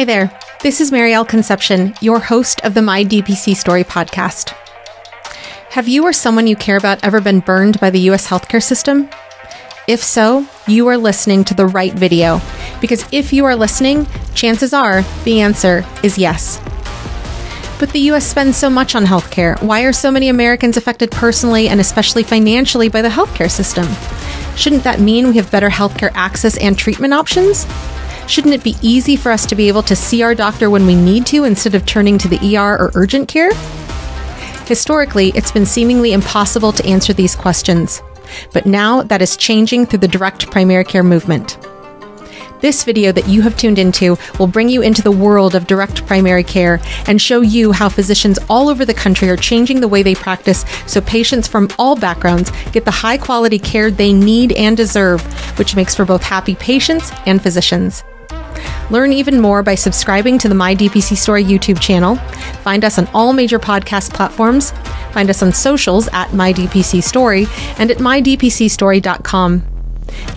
Hi there. This is Maryal Concepcion, your host of the My DPC Story podcast. Have you or someone you care about ever been burned by the US healthcare system? If so, you are listening to the right video because if you are listening, chances are the answer is yes. But the US spends so much on healthcare. Why are so many Americans affected personally and especially financially by the healthcare system? Shouldn't that mean we have better healthcare access and treatment options? Shouldn't it be easy for us to be able to see our doctor when we need to instead of turning to the ER or urgent care? Historically, it's been seemingly impossible to answer these questions. But now that is changing through the direct primary care movement. This video that you have tuned into will bring you into the world of direct primary care and show you how physicians all over the country are changing the way they practice so patients from all backgrounds get the high quality care they need and deserve, which makes for both happy patients and physicians. Learn even more by subscribing to the My DPC Story YouTube channel. Find us on all major podcast platforms. Find us on socials at My DPC Story and at mydpcstory.com.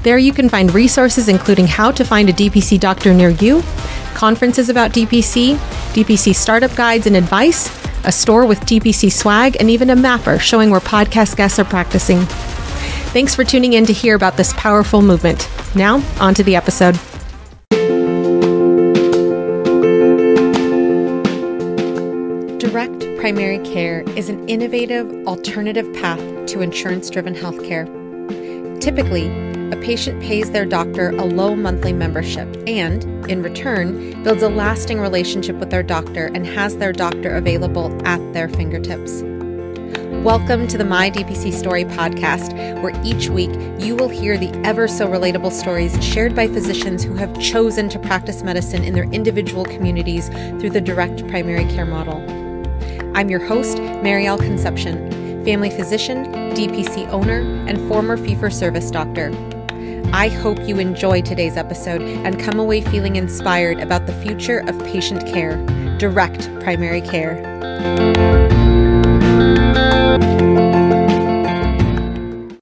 There you can find resources including how to find a DPC doctor near you, conferences about DPC, DPC startup guides and advice, a store with DPC swag, and even a mapper showing where podcast guests are practicing. Thanks for tuning in to hear about this powerful movement. Now, on to the episode. Direct primary care is an innovative, alternative path to insurance driven healthcare. Typically, a patient pays their doctor a low monthly membership and, in return, builds a lasting relationship with their doctor and has their doctor available at their fingertips. Welcome to the My DPC Story podcast, where each week you will hear the ever so relatable stories shared by physicians who have chosen to practice medicine in their individual communities through the direct primary care model. I'm your host, Maryal Concepcion, family physician, DPC owner, and former fee for service doctor. I hope you enjoy today's episode and come away feeling inspired about the future of patient care, direct primary care.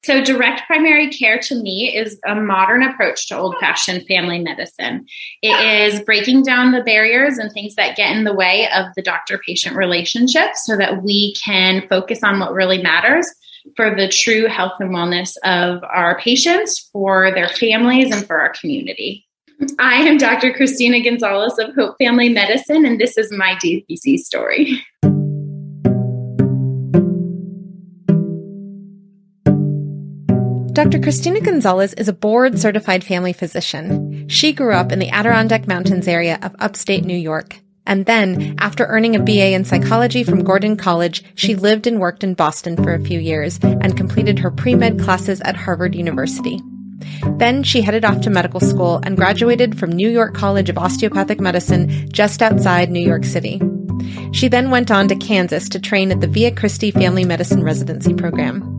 So, direct primary care to me is a modern approach to old fashioned family medicine. It is breaking down the barriers and things that get in the way of the doctor patient relationship so that we can focus on what really matters for the true health and wellness of our patients, for their families, and for our community. I am Dr. Christina Gonzalez of Hope Family Medicine, and this is my DPC story. Dr. Christina Gonzalez is a board certified family physician. She grew up in the Adirondack Mountains area of upstate New York. And then, after earning a BA in psychology from Gordon College, she lived and worked in Boston for a few years and completed her pre med classes at Harvard University. Then she headed off to medical school and graduated from New York College of Osteopathic Medicine just outside New York City. She then went on to Kansas to train at the Via Christi Family Medicine Residency Program.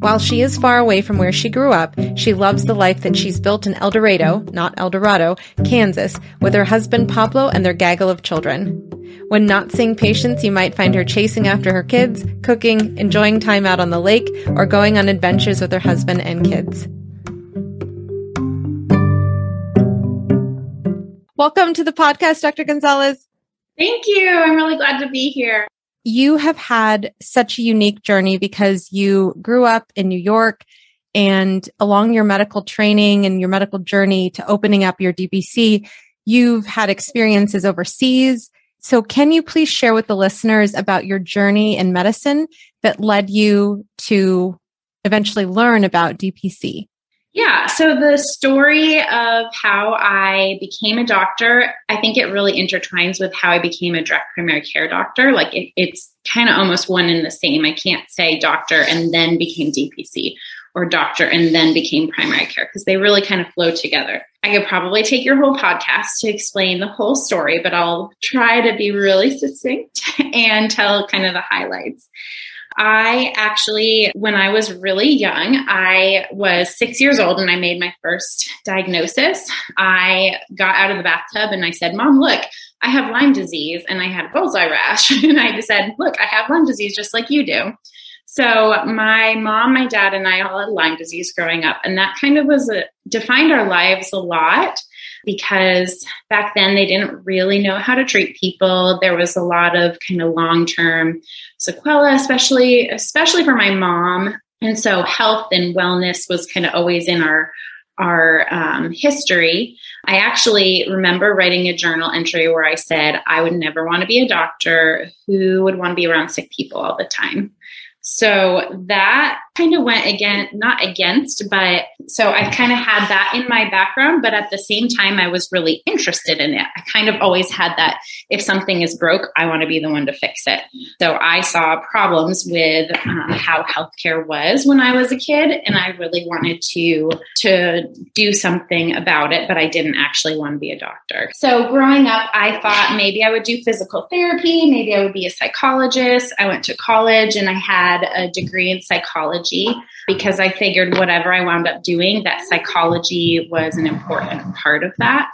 While she is far away from where she grew up, she loves the life that she's built in El Dorado, not El Dorado, Kansas, with her husband Pablo and their gaggle of children. When not seeing patients, you might find her chasing after her kids, cooking, enjoying time out on the lake, or going on adventures with her husband and kids. Welcome to the podcast, Dr. Gonzalez. Thank you. I'm really glad to be here you have had such a unique journey because you grew up in New York and along your medical training and your medical journey to opening up your DPC, you've had experiences overseas. So can you please share with the listeners about your journey in medicine that led you to eventually learn about DPC? Yeah, so the story of how I became a doctor, I think it really intertwines with how I became a direct primary care doctor. Like it, it's kind of almost one and the same. I can't say doctor and then became DPC or doctor and then became primary care because they really kind of flow together. I could probably take your whole podcast to explain the whole story, but I'll try to be really succinct and tell kind of the highlights. I actually, when I was really young, I was six years old and I made my first diagnosis. I got out of the bathtub and I said, Mom, look, I have Lyme disease and I had bullseye rash. and I said, Look, I have Lyme disease just like you do. So my mom, my dad, and I all had Lyme disease growing up, and that kind of was a, defined our lives a lot because back then they didn't really know how to treat people. There was a lot of kind of long term sequela, especially especially for my mom. And so health and wellness was kind of always in our our um, history. I actually remember writing a journal entry where I said I would never want to be a doctor who would want to be around sick people all the time. So that kind of went again, not against, but so I kind of had that in my background, but at the same time, I was really interested in it. I kind of always had that if something is broke, I want to be the one to fix it. So I saw problems with um, how healthcare was when I was a kid, and I really wanted to to do something about it, but I didn't actually want to be a doctor. So growing up, I thought maybe I would do physical therapy, maybe I would be a psychologist. I went to college and I had a degree in psychology because I figured whatever I wound up doing, that psychology was an important part of that.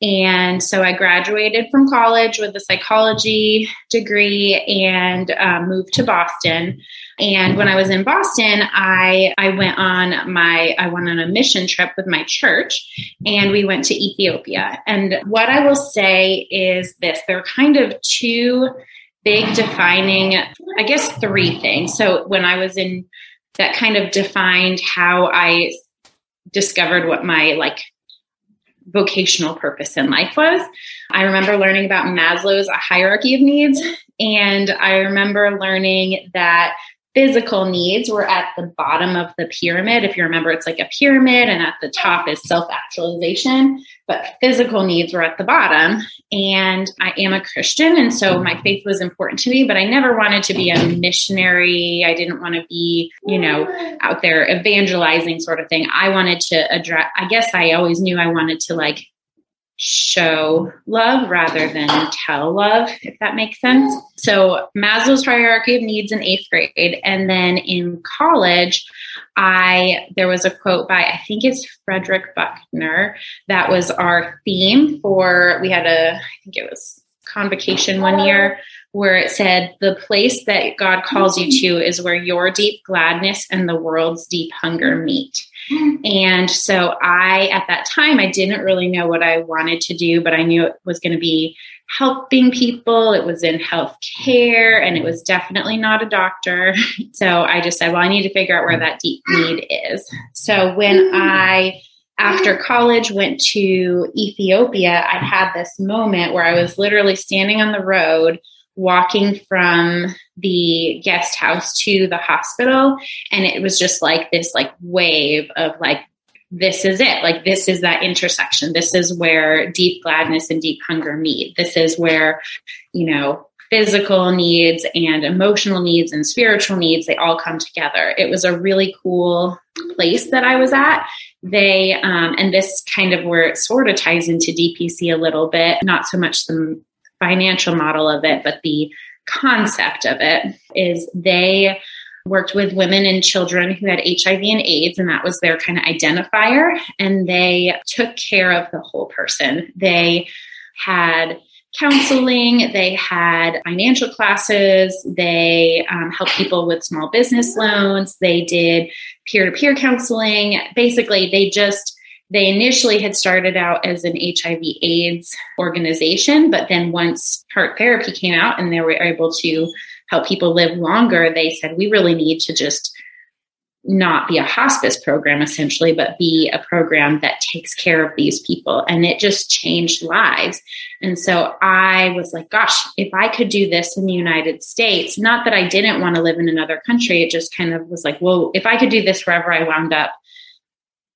And so I graduated from college with a psychology degree and uh, moved to Boston. And when I was in Boston, I I went on my I went on a mission trip with my church, and we went to Ethiopia. And what I will say is this: there are kind of two big defining, I guess, three things. So when I was in that kind of defined how I discovered what my like vocational purpose in life was. I remember learning about Maslow's hierarchy of needs. And I remember learning that physical needs were at the bottom of the pyramid. If you remember, it's like a pyramid, and at the top is self actualization, but physical needs were at the bottom. And I am a Christian, and so my faith was important to me, but I never wanted to be a missionary. I didn't want to be, you know, out there evangelizing sort of thing. I wanted to address, I guess I always knew I wanted to like show love rather than tell love, if that makes sense. So, Maslow's hierarchy of needs in eighth grade. And then in college, I there was a quote by I think it's Frederick Buckner that was our theme for we had a I think it was convocation one year where it said the place that God calls you to is where your deep gladness and the world's deep hunger meet. And so I, at that time, I didn't really know what I wanted to do, but I knew it was going to be helping people. It was in healthcare and it was definitely not a doctor. So I just said, well, I need to figure out where that deep need is. So when I, after college, went to Ethiopia, I had this moment where I was literally standing on the road walking from the guest house to the hospital and it was just like this like wave of like this is it. Like this is that intersection. This is where deep gladness and deep hunger meet. This is where you know physical needs and emotional needs and spiritual needs they all come together. It was a really cool place that i was at they um, and this kind of where it sort of ties into dpc a little bit not so much the financial model of it, but the concept of it is they worked with women and children who had HIV and AIDS, and that was their kind of identifier. And they took care of the whole person. They had counseling, they had financial classes, they um, helped people with small business loans, they did peer to peer counseling. Basically, they just they initially had started out as an HIV AIDS organization, but then once HAART therapy came out and they were able to help people live longer, they said, we really need to just not be a hospice program essentially, but be a program that takes care of these people. And it just changed lives. And so I was like, gosh, if I could do this in the United States, not that I didn't want to live in another country, it just kind of was like, well, if I could do this wherever I wound up,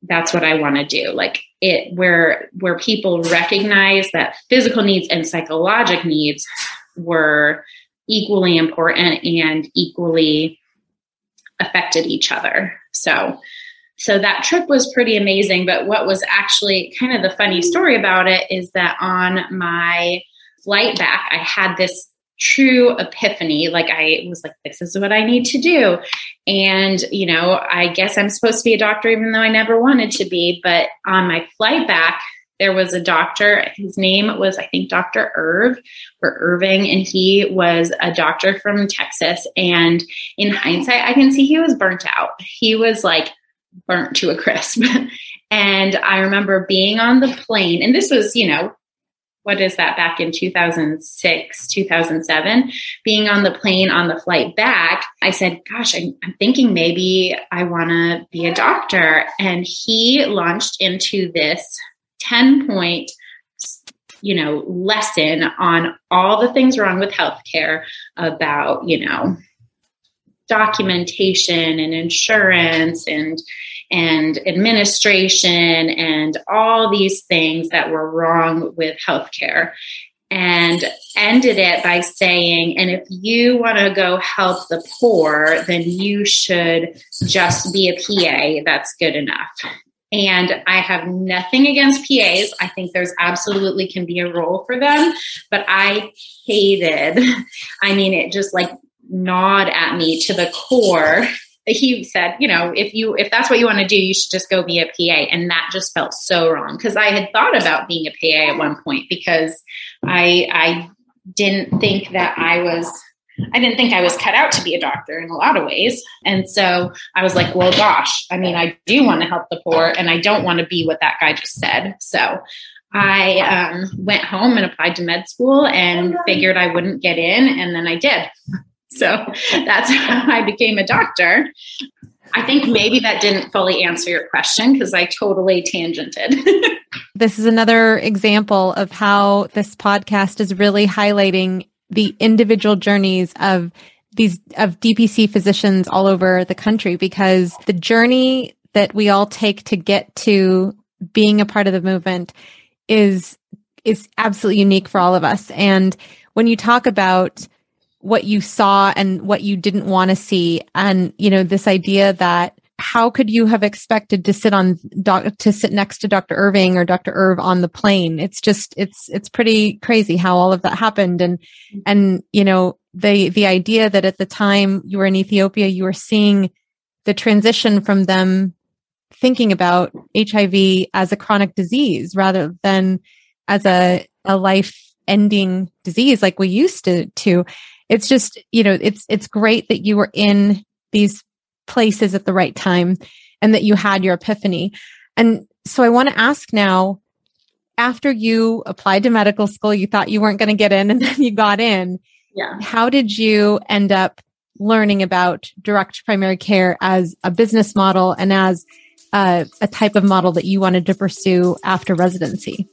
that's what I want to do. Like it where where people recognize that physical needs and psychological needs were equally important and equally affected each other. So so that trip was pretty amazing, but what was actually kind of the funny story about it is that on my flight back I had this true epiphany. Like I was like, this is what I need to do. And, you know, I guess I'm supposed to be a doctor, even though I never wanted to be. But on my flight back, there was a doctor. His name was, I think, Dr. Irv or Irving, and he was a doctor from Texas. And in hindsight, I can see he was burnt out. He was like burnt to a crisp. And I remember being on the plane, and this was, you know, what is that back in 2006 2007 being on the plane on the flight back i said gosh i'm, I'm thinking maybe i want to be a doctor and he launched into this 10 point you know lesson on all the things wrong with healthcare about you know documentation and insurance and and administration and all these things that were wrong with healthcare and ended it by saying, and if you want to go help the poor, then you should just be a PA. That's good enough. And I have nothing against PAs. I think there's absolutely can be a role for them, but I hated, I mean, it just like gnawed at me to the core he said, you know, if you if that's what you want to do, you should just go be a PA. And that just felt so wrong because I had thought about being a PA at one point because I I didn't think that I was I didn't think I was cut out to be a doctor in a lot of ways. And so I was like, well, gosh, I mean, I do want to help the poor and I don't want to be what that guy just said. So I um, went home and applied to med school and figured I wouldn't get in. And then I did. So that's how I became a doctor. I think maybe that didn't fully answer your question because I totally tangented. this is another example of how this podcast is really highlighting the individual journeys of these of DPC physicians all over the country because the journey that we all take to get to being a part of the movement is is absolutely unique for all of us and when you talk about what you saw and what you didn't want to see. And, you know, this idea that how could you have expected to sit on doc, to sit next to Dr. Irving or Dr. Irv on the plane? It's just, it's, it's pretty crazy how all of that happened. And, and, you know, the, the idea that at the time you were in Ethiopia, you were seeing the transition from them thinking about HIV as a chronic disease rather than as a, a life ending disease like we used to, to it's just, you know, it's, it's great that you were in these places at the right time and that you had your epiphany. And so I want to ask now, after you applied to medical school, you thought you weren't going to get in and then you got in. Yeah. How did you end up learning about direct primary care as a business model and as a, a type of model that you wanted to pursue after residency?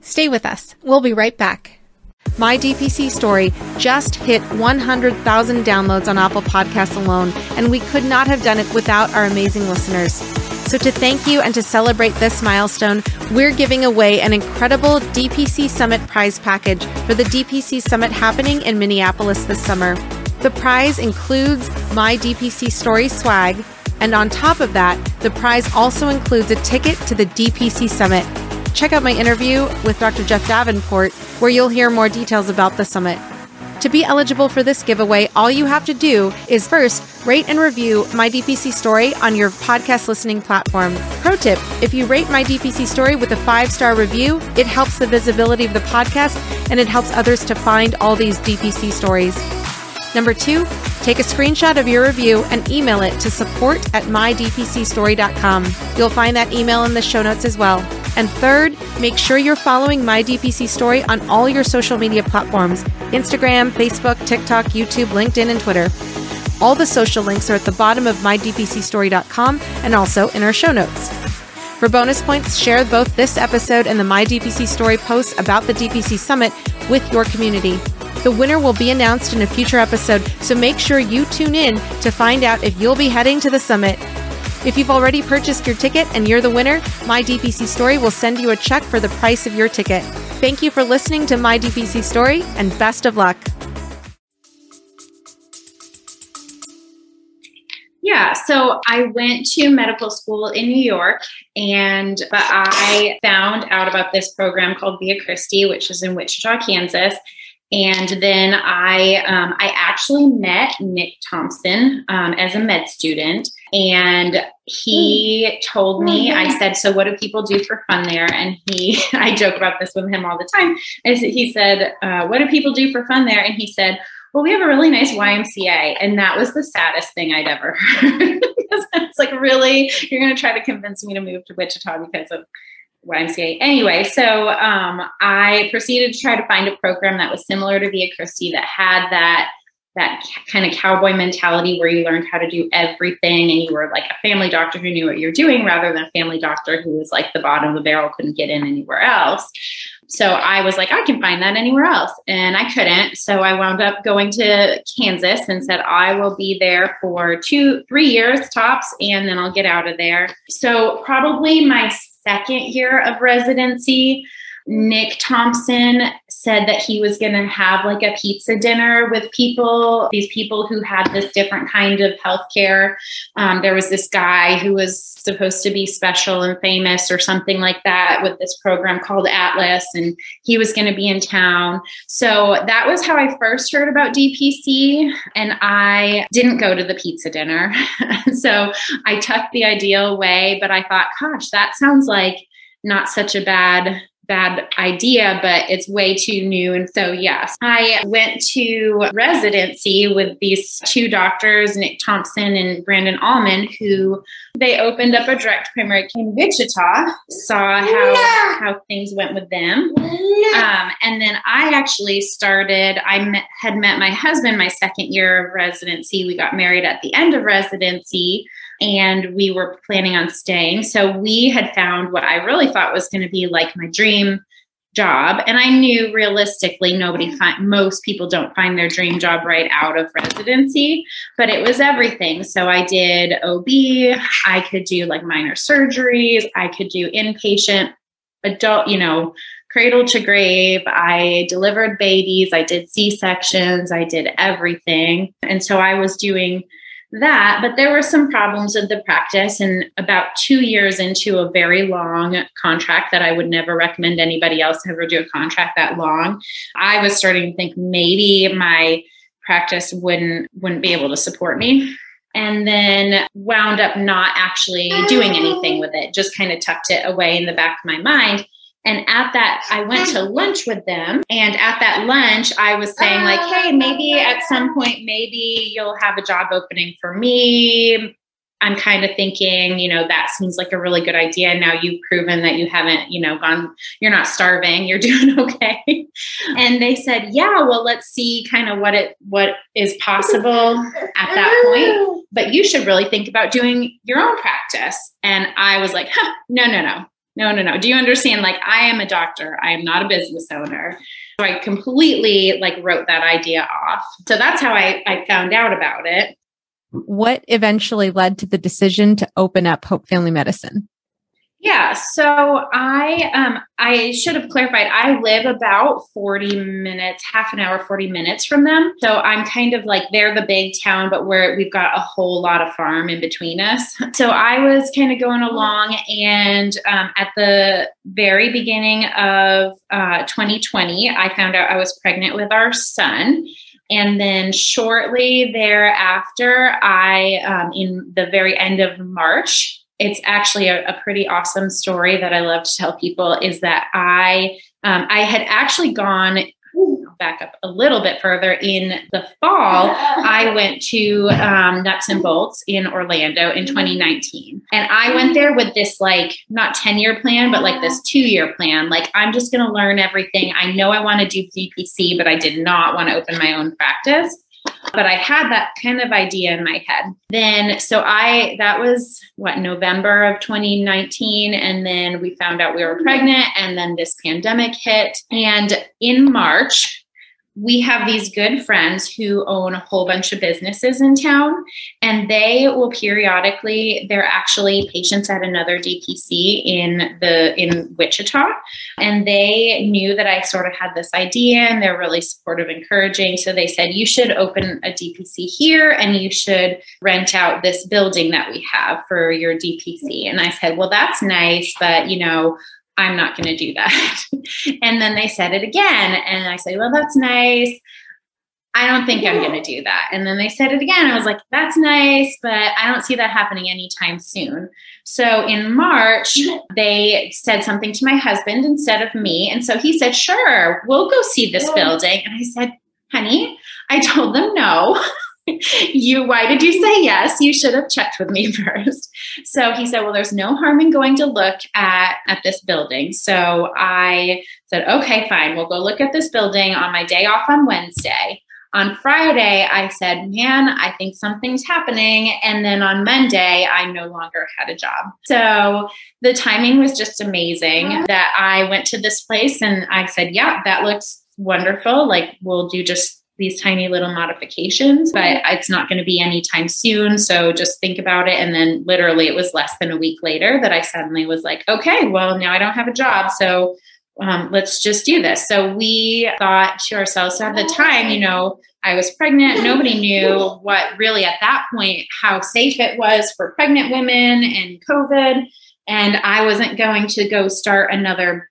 Stay with us. We'll be right back. My DPC story just hit 100,000 downloads on Apple Podcasts alone, and we could not have done it without our amazing listeners. So, to thank you and to celebrate this milestone, we're giving away an incredible DPC Summit prize package for the DPC Summit happening in Minneapolis this summer. The prize includes My DPC Story swag, and on top of that, the prize also includes a ticket to the DPC Summit check out my interview with Dr. Jeff Davenport, where you'll hear more details about the summit. To be eligible for this giveaway, all you have to do is first rate and review My DPC Story on your podcast listening platform. Pro tip if you rate My DPC Story with a five star review, it helps the visibility of the podcast and it helps others to find all these DPC stories. Number two, take a screenshot of your review and email it to support at mydpcstory.com. You'll find that email in the show notes as well. And third, make sure you're following My DPC Story on all your social media platforms Instagram, Facebook, TikTok, YouTube, LinkedIn, and Twitter. All the social links are at the bottom of mydpcstory.com and also in our show notes. For bonus points, share both this episode and the My DPC Story posts about the DPC Summit with your community. The winner will be announced in a future episode, so make sure you tune in to find out if you'll be heading to the summit. If you've already purchased your ticket and you're the winner, My DPC Story will send you a check for the price of your ticket. Thank you for listening to My DPC Story and best of luck. Yeah, so I went to medical school in New York, and but I found out about this program called Via Christi, which is in Wichita, Kansas, and then I um, I actually met Nick Thompson um, as a med student, and he told me I said, "So what do people do for fun there?" And he I joke about this with him all the time. he said, uh, "What do people do for fun there?" And he said, "Well, we have a really nice YMCA," and that was the saddest thing I'd ever heard. it's like, really, you're going to try to convince me to move to Wichita because of YMCA. Anyway, so um, I proceeded to try to find a program that was similar to Via Christi that had that that kind of cowboy mentality where you learned how to do everything and you were like a family doctor who knew what you're doing rather than a family doctor who was like the bottom of the barrel couldn't get in anywhere else. So i was like i can find that anywhere else. And i couldn't. So i wound up going to kansas and said i will be there for two three years tops and then i'll get out of there. So probably my second year of residency Nick Thompson said that he was going to have like a pizza dinner with people, these people who had this different kind of healthcare. Um, there was this guy who was supposed to be special and famous or something like that with this program called Atlas, and he was going to be in town. So that was how I first heard about DPC, and I didn't go to the pizza dinner. so I tucked the idea away, but I thought, gosh, that sounds like not such a bad bad idea, but it's way too new. And so, yes, I went to residency with these two doctors, Nick Thompson and Brandon Allman, who they opened up a direct primary care in Wichita, saw how, how things went with them. Um, and then I actually started, I met, had met my husband my second year of residency. We got married at the end of residency and we were planning on staying. So we had found what I really thought was going to be like my dream job and i knew realistically nobody mm. find most people don't find their dream job right out of residency but it was everything. So i did ob i could do like minor surgeries i could do inpatient adult you know cradle to grave. I delivered babies i did c-sections i did everything. And so i was doing that, but there were some problems with the practice. And about two years into a very long contract that I would never recommend anybody else ever do a contract that long, I was starting to think maybe my practice wouldn't wouldn't be able to support me and then wound up not actually doing anything with it just kind of tucked it away in the back of my mind and at that, I went to lunch with them. And at that lunch, I was saying, like, hey, maybe at some point, maybe you'll have a job opening for me. I'm kind of thinking, you know, that seems like a really good idea. Now you've proven that you haven't, you know, gone, you're not starving, you're doing okay. and they said, yeah, well, let's see kind of what it, what is possible at that point. But you should really think about doing your own practice. And I was like, huh, no, no, no no, no, no. Do you understand? Like, I am a doctor, I am not a business owner. So I completely like wrote that idea off. So that's how I, I found out about it. What eventually led to the decision to open up Hope Family Medicine? Yeah, so I um I should have clarified. I live about 40 minutes, half an hour, 40 minutes from them. So I'm kind of like they're the big town, but where we've got a whole lot of farm in between us. So I was kind of going along, and um, at the very beginning of uh, 2020, I found out I was pregnant with our son. And then shortly thereafter, I, um, in the very end of March, it's actually a, a, pretty awesome story that I love to tell people is that I um, I had actually gone back up a little bit further in the fall. I went to um, Nuts and Bolts in Orlando in 2019, and I went there with this like not 10 year plan, but like this two year plan. Like I'm just going to learn everything. I know I want to do DPC, but I did not want to open my own practice but I had that kind of idea in my head. Then, so I, that was what, November of 2019. And then we found out we were pregnant, and then this pandemic hit. And in March, we have these good friends who own a whole bunch of businesses in town and they will periodically they're actually patients at another dpc in the in wichita and they knew that i sort of had this idea and they're really supportive encouraging so they said you should open a dpc here and you should rent out this building that we have for your dpc and i said well that's nice but you know I'm not going to do that. and then they said it again. And I said, well, that's nice. I don't think I'm going to do that. And then they said it again. I was like, that's nice, but I don't see that happening anytime soon. So in March, they said something to my husband instead of me. And so he said, sure, we'll go see this building. And I said, honey, I told them no. you why did you say yes? You should have checked with me first. So he said well there's no harm in going to look at at this building. So i said okay fine. We'll go look at this building on my day off on wednesday. On friday i said man i think something's happening. And then on monday i no longer had a job. So the timing was just amazing oh. that i went to this place and i said yeah that looks wonderful. Like we'll do just these tiny little modifications, but it's not going to be anytime soon. So just think about it. And then literally, it was less than a week later that I suddenly was like, okay, well, now I don't have a job. So um, let's just do this. So we thought to ourselves, at the time, you know, I was pregnant. Nobody knew what really at that point how safe it was for pregnant women and COVID. And I wasn't going to go start another,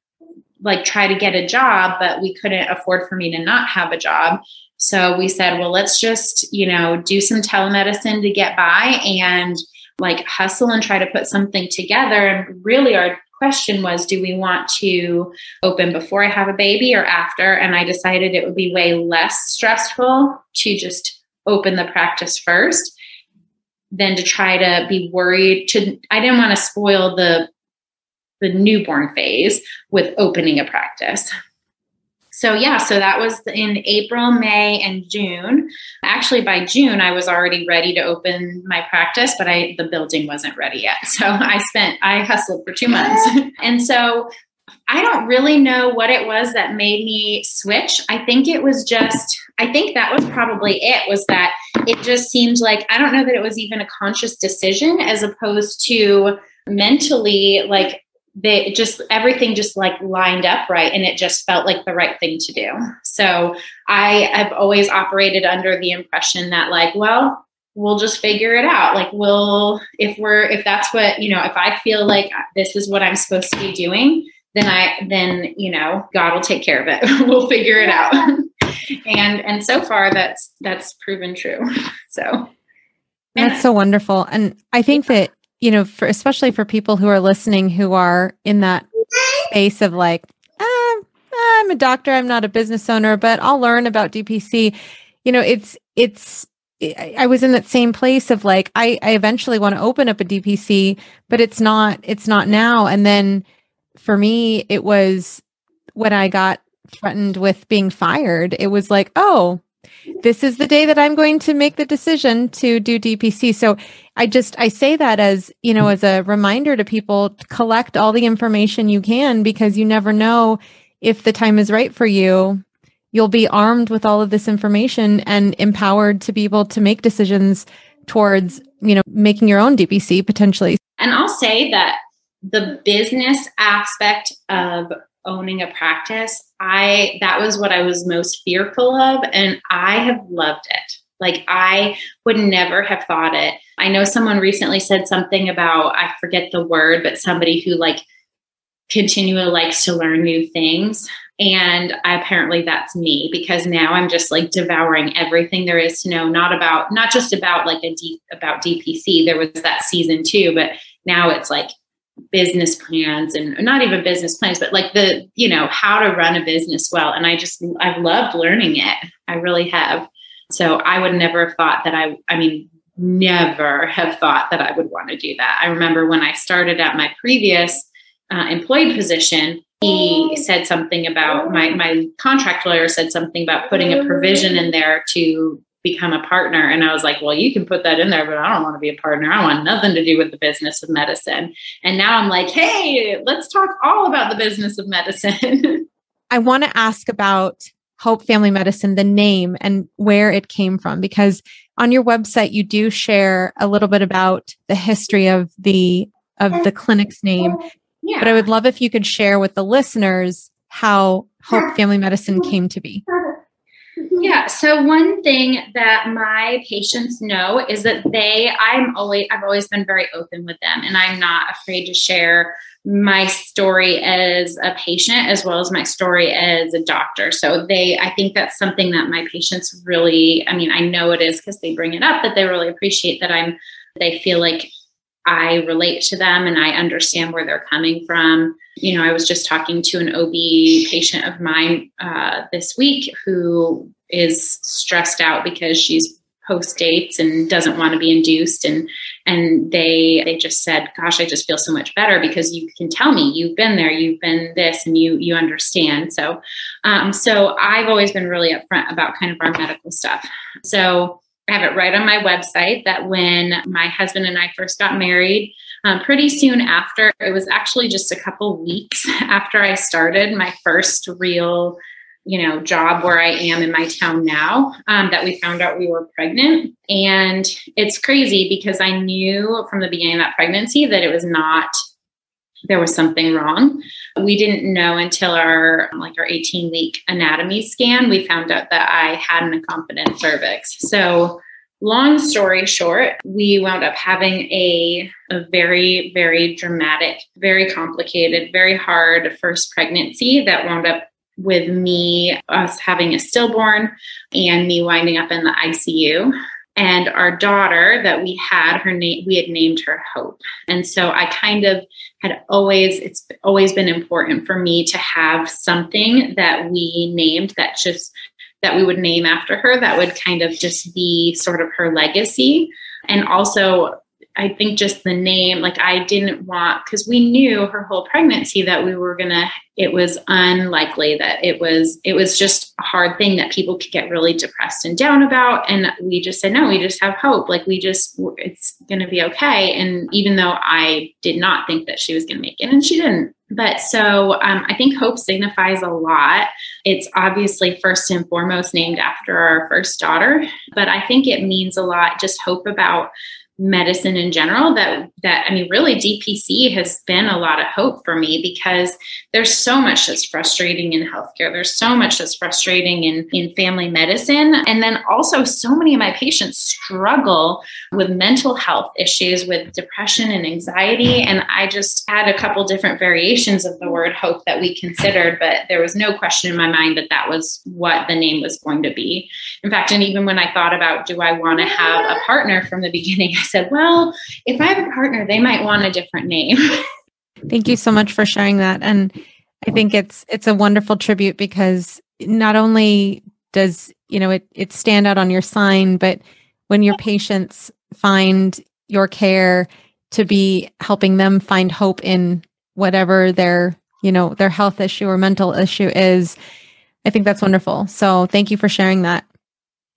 like try to get a job, but we couldn't afford for me to not have a job. So we said, well, let's just, you know, do some telemedicine to get by and like hustle and try to put something together. And really, our question was, do we want to open before I have a baby or after? And I decided it would be way less stressful to just open the practice first than to try to be worried to I didn't want to spoil the the newborn phase with opening a practice so yeah so that was in april may and june. Actually by june i was already ready to open my practice but i the building wasn't ready yet. So i spent i hustled for two months. And so i don't really know what it was that made me switch. I think it was just i think that was probably it was that it just seemed like i don't know that it was even a conscious decision as opposed to mentally like they just everything just like lined up right and it just felt like the right thing to do. So i have always operated under the impression that like well we'll just figure it out. Like we'll if we're if that's what you know if i feel like this is what i'm supposed to be doing then i then you know god will take care of it. We'll figure it out. And and so far that's that's proven true. So. That's so wonderful. And i think that you know, for especially for people who are listening who are in that space of like, ah, I'm a doctor, I'm not a business owner, but I'll learn about DPC. You know, it's it's I was in that same place of like I, I eventually want to open up a DPC, but it's not it's not now. And then for me, it was when I got threatened with being fired. It was like, oh, this is the day that I'm going to make the decision to do DPC. So I just I say that as, you know, as a reminder to people collect all the information you can because you never know if the time is right for you. You'll be armed with all of this information and empowered to be able to make decisions towards, you know, making your own DPC potentially. And I'll say that the business aspect of owning a practice, I that was what I was most fearful of and I have loved it. Like I would never have thought it. I know someone recently said something about I forget the word, but somebody who like continually likes to learn new things. And I, apparently that's me because now I'm just like devouring everything there is to know, not about not just about like a deep about DPC. There was that season too, but now it's like business plans and not even business plans but like the you know how to run a business well. And i just i've loved learning it. I really have. So i would never have thought that i i mean never have thought that i would want to do that. I remember when i started at my previous uh, employed position he said something about my my contract lawyer said something about putting a provision in there to become a partner. And I was like, well, you can put that in there, but I don't want to be a partner. I want nothing to do with the business of medicine. And now I'm like, hey, let's talk all about the business of medicine. I want to ask about Hope Family Medicine, the name and where it came from, because on your website you do share a little bit about the history of the of the clinic's name. Yeah. But I would love if you could share with the listeners how Hope Family Medicine came to be. Yeah. So one thing that my patients know is that they, I'm always, I've always been very open with them, and I'm not afraid to share my story as a patient as well as my story as a doctor. So they, I think that's something that my patients really, I mean, I know it is because they bring it up, but they really appreciate that I'm. They feel like I relate to them and I understand where they're coming from. You know, I was just talking to an OB patient of mine uh, this week who is stressed out because she's post dates and doesn't want to be induced and and they they just said gosh i just feel so much better because you can tell me you've been there you've been this and you you understand. So um, so i've always been really upfront about kind of our medical stuff. So i have it right on my website that when my husband and i first got married um, pretty soon after it was actually just a couple weeks after i started my first real you know job where i am in my town now um, that we found out we were pregnant. And it's crazy because i knew from the beginning of that pregnancy that it was not there was something wrong. We didn't know until our like our 18 week anatomy scan we found out that i had an incompetent cervix. So long story short we wound up having a, a very very dramatic very complicated very hard first pregnancy that wound up with me, us having a stillborn, and me winding up in the ICU. And our daughter that we had, her name, we had named her Hope. And so I kind of had always, it's always been important for me to have something that we named that just, that we would name after her that would kind of just be sort of her legacy. And also, I think just the name, like I didn't want, because we knew her whole pregnancy that we were to it was unlikely that it was it was just a hard thing that people could get really depressed and down about. And we just said no we just have hope. Like we just it's to be okay. And even though i did not think that she was to make it and she didn't. But so um, i think hope signifies a lot. It's obviously first and foremost named after our first daughter but i think it means a lot just hope about medicine in general that that I mean really DPC has been a lot of hope for me because there's so much that's frustrating in healthcare. There's so much that's frustrating in in family medicine. And then also so many of my patients struggle with mental health issues with depression and anxiety. And I just had a couple different variations of the word hope that we considered but there was no question in my mind that that was what the name was going to be. In fact and even when I thought about do I want to have a partner from the beginning said, well, if I have a partner, they might want a different name. Thank you so much for sharing that. And I think it's it's a wonderful tribute because not only does, you know, it it stand out on your sign, but when your patients find your care to be helping them find hope in whatever their, you know, their health issue or mental issue is, I think that's wonderful. So thank you for sharing that.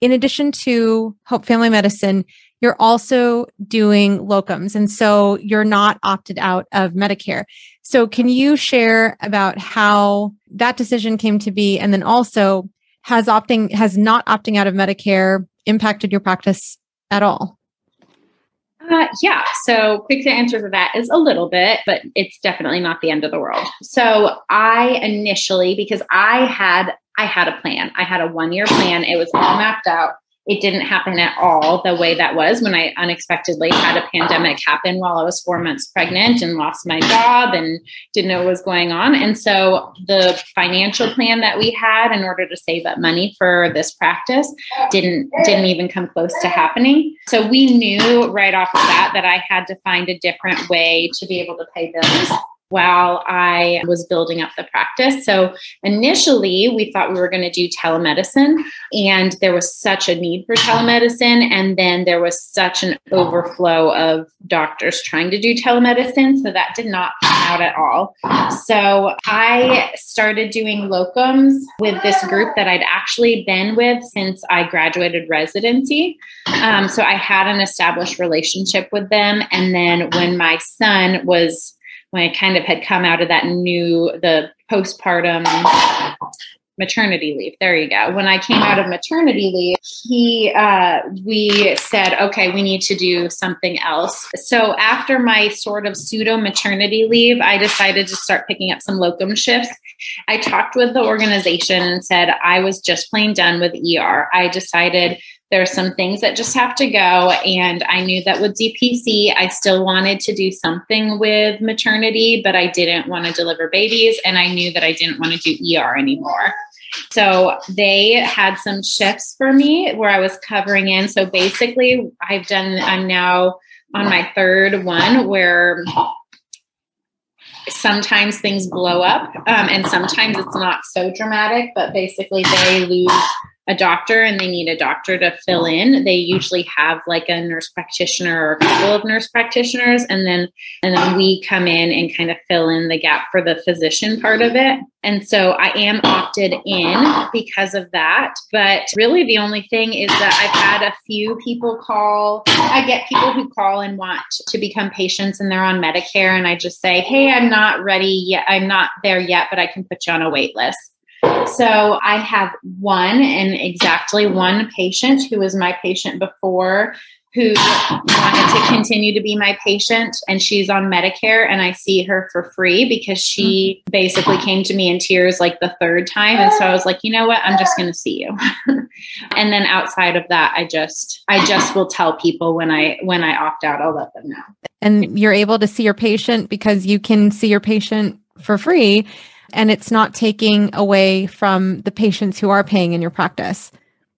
In addition to Hope Family Medicine, you're also doing locums. And so you're not opted out of Medicare. So can you share about how that decision came to be? And then also has opting, has not opting out of Medicare impacted your practice at all? Uh, yeah. So, quick answer to that is a little bit, but it's definitely not the end of the world. So, I initially, because I had I had a plan. I had a one year plan. It was all mapped out it didn't happen at all the way that was when I unexpectedly had a pandemic happen while I was four months pregnant and lost my job and didn't know what was going on. And so the financial plan that we had in order to save up money for this practice didn't didn't even come close to happening. So we knew right off of that that I had to find a different way to be able to pay bills while I was building up the practice. So initially, we thought we were going to do telemedicine, and there was such a need for telemedicine. And then there was such an overflow of doctors trying to do telemedicine. So that did not come out at all. So I started doing locums with this group that I'd actually been with since I graduated residency. Um, so I had an established relationship with them. And then when my son was when I kind of had come out of that new the postpartum maternity leave. There you go. When I came out of maternity leave, he uh, we said, okay, we need to do something else. So after my sort of pseudo maternity leave, I decided to start picking up some locum shifts. I talked with the organization and said I was just plain done with ER. I decided there are some things that just have to go. And I knew that with DPC, I still wanted to do something with maternity, but I didn't want to deliver babies. And I knew that I didn't want to do ER anymore. So they had some shifts for me where I was covering in. So basically, I've done, I'm now on my third one where sometimes things blow up um, and sometimes it's not so dramatic, but basically they lose a doctor and they need a doctor to fill in, they usually have like a nurse practitioner or a couple of nurse practitioners. And then, and then we come in and kind of fill in the gap for the physician part of it. And so I am opted in because of that. But really, the only thing is that I've had a few people call. I get people who call and want to become patients and they're on Medicare. And I just say, hey, I'm not ready yet. I'm not there yet, but I can put you on a wait list. So I have one and exactly one patient who was my patient before who wanted to continue to be my patient and she's on Medicare and I see her for free because she mm-hmm. basically came to me in tears like the third time and so I was like you know what? I'm just going to see you. And then outside of that I just I just will tell people when I when I opt out I'll let them know. And you're able to see your patient because you can see your patient for free and it's not taking away from the patients who are paying in your practice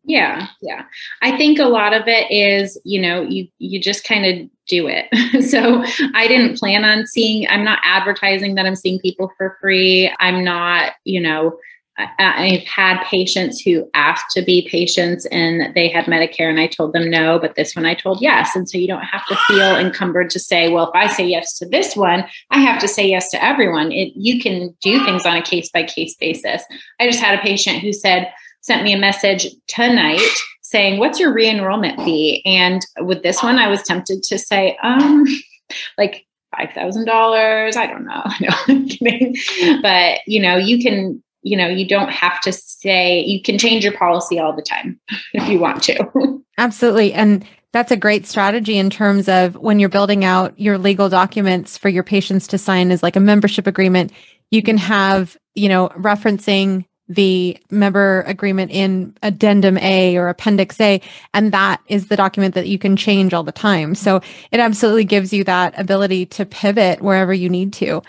yeah, yeah. I think a lot of it is, you know, you you just kind of do it. so I didn't plan on seeing I'm not advertising that I'm seeing people for free. I'm not, you know, I, have had patients who asked to be patients and they had Medicare and I told them no, but this one I told yes. And so you don't have to feel encumbered to say, well, if I say yes to this one, I have to say yes to everyone. It, you can do things on a case by case basis. I just had a patient who said, sent me a message tonight saying, What's your re enrollment fee? And with this one, I was tempted to say, um, like $5,000. I don't know. No, I'm kidding. But, you know, you can, you know, you don't have to say, you can change your policy all the time if you want to. Absolutely. And that's a great strategy in terms of when you're building out your legal documents for your patients to sign as like a membership agreement, you can have, you know, referencing the member agreement in addendum A or appendix A. And that is the document that you can change all the time. So it absolutely gives you that ability to pivot wherever you need to.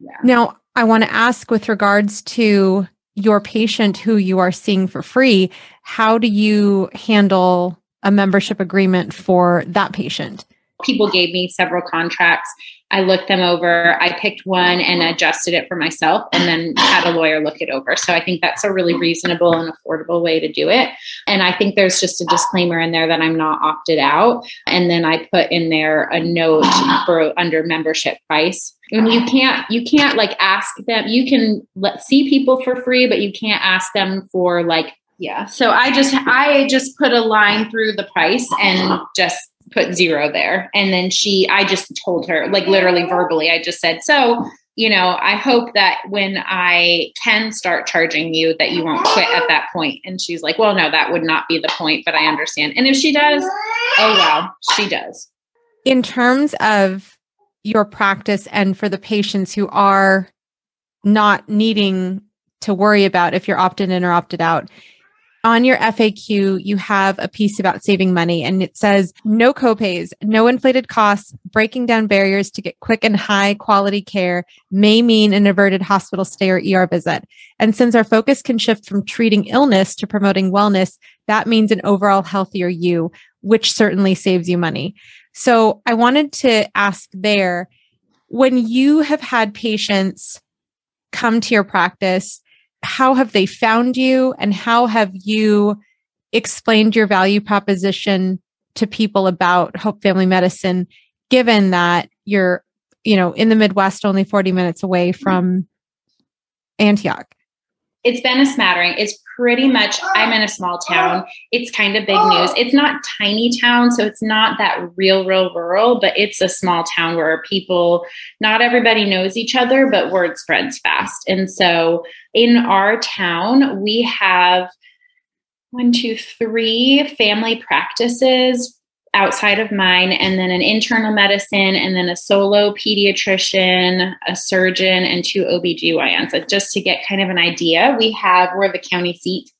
Yeah. Now, I want to ask with regards to your patient who you are seeing for free, how do you handle a membership agreement for that patient? People gave me several contracts I looked them over. I picked one and adjusted it for myself and then had a lawyer look it over. So I think that's a really reasonable and affordable way to do it. And I think there's just a disclaimer in there that I'm not opted out. And then I put in there a note for under membership price. And you can't you can't like ask them. You can let see people for free, but you can't ask them for like yeah. So I just I just put a line through the price and just put zero there. And then she, I just told her, like literally verbally, I just said, so, you know, I hope that when I can start charging you, that you won't quit at that point. And she's like, well, no, that would not be the point, but I understand. And if she does, oh, wow, she does. In terms of your practice and for the patients who are not needing to worry about if you're opted in or opted out, on your FAQ, you have a piece about saving money and it says no copays, no inflated costs, breaking down barriers to get quick and high quality care may mean an averted hospital stay or ER visit. And since our focus can shift from treating illness to promoting wellness, that means an overall healthier you, which certainly saves you money. So I wanted to ask there when you have had patients come to your practice how have they found you and how have you explained your value proposition to people about hope family medicine given that you're you know in the midwest only 40 minutes away from antioch? It's been a smattering. It's pretty much i'm in a small town. It's kind of big news. It's not tiny town so it's not that real real rural but it's a small town where people not everybody knows each other but word spreads fast. And so in our town we have one two three family practices outside of mine, and then an internal medicine, and then a solo pediatrician, a surgeon, and two OBGYNs. So just to get kind of an idea, we have, we're the county seat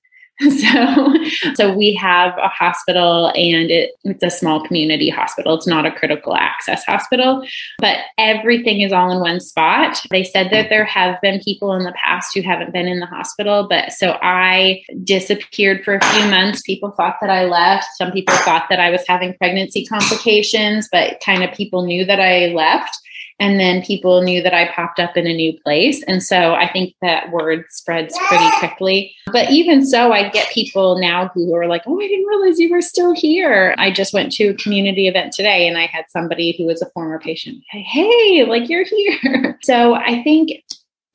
so so we have a hospital and it, it's a small community hospital. It's not a critical access hospital but everything is all in one spot. They said that there have been people in the past who haven't been in the hospital but so i disappeared for a few months. People thought that i left. Some people thought that i was having pregnancy complications but kind of people knew that i left And then people knew that I popped up in a new place. And so I think that word spreads pretty quickly. But even so, I get people now who are like, oh, I didn't realize you were still here. I just went to a community event today and I had somebody who was a former patient. Hey, like you're here. so I think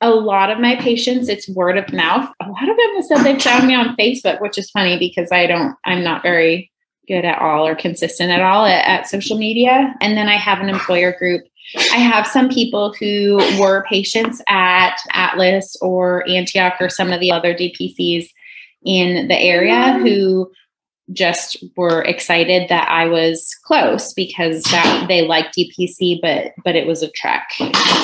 a lot of my patients, it's word of mouth. A lot of them have said they found me on Facebook, which is funny because I don't, I'm not very good at all or consistent at all at, at, social media. And then I have an employer group. I have some people who were patients at Atlas or Antioch or some of the other DPCs in the area mm-hmm. who just were excited that I was close because that they liked DPC, but but it was a trek.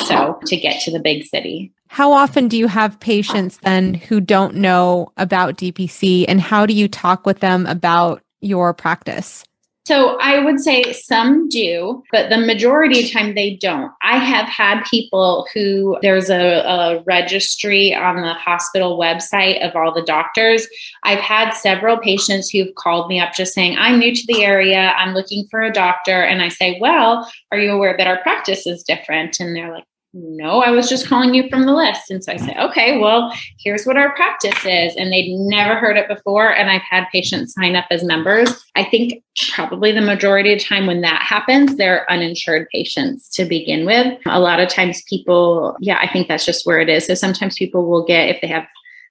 So to get to the big city. How often do you have patients then who don't know about DPC and how do you talk with them about your practice? So I would say some do, but the majority of time they don't. I have had people who there's a, a, registry on the hospital website of all the doctors. I've had several patients who've called me up just saying, I'm new to the area, I'm looking for a doctor. And I say, Well, are you aware that our practice is different? And they're like, no, I was just calling you from the list. And so I say, okay, well, here's what our practice is. And they'd never heard it before. And I've had patients sign up as members. I think probably the majority of time when that happens, they're uninsured patients to begin with. A lot of times people, yeah, I think that's just where it is. So sometimes people will get, if they have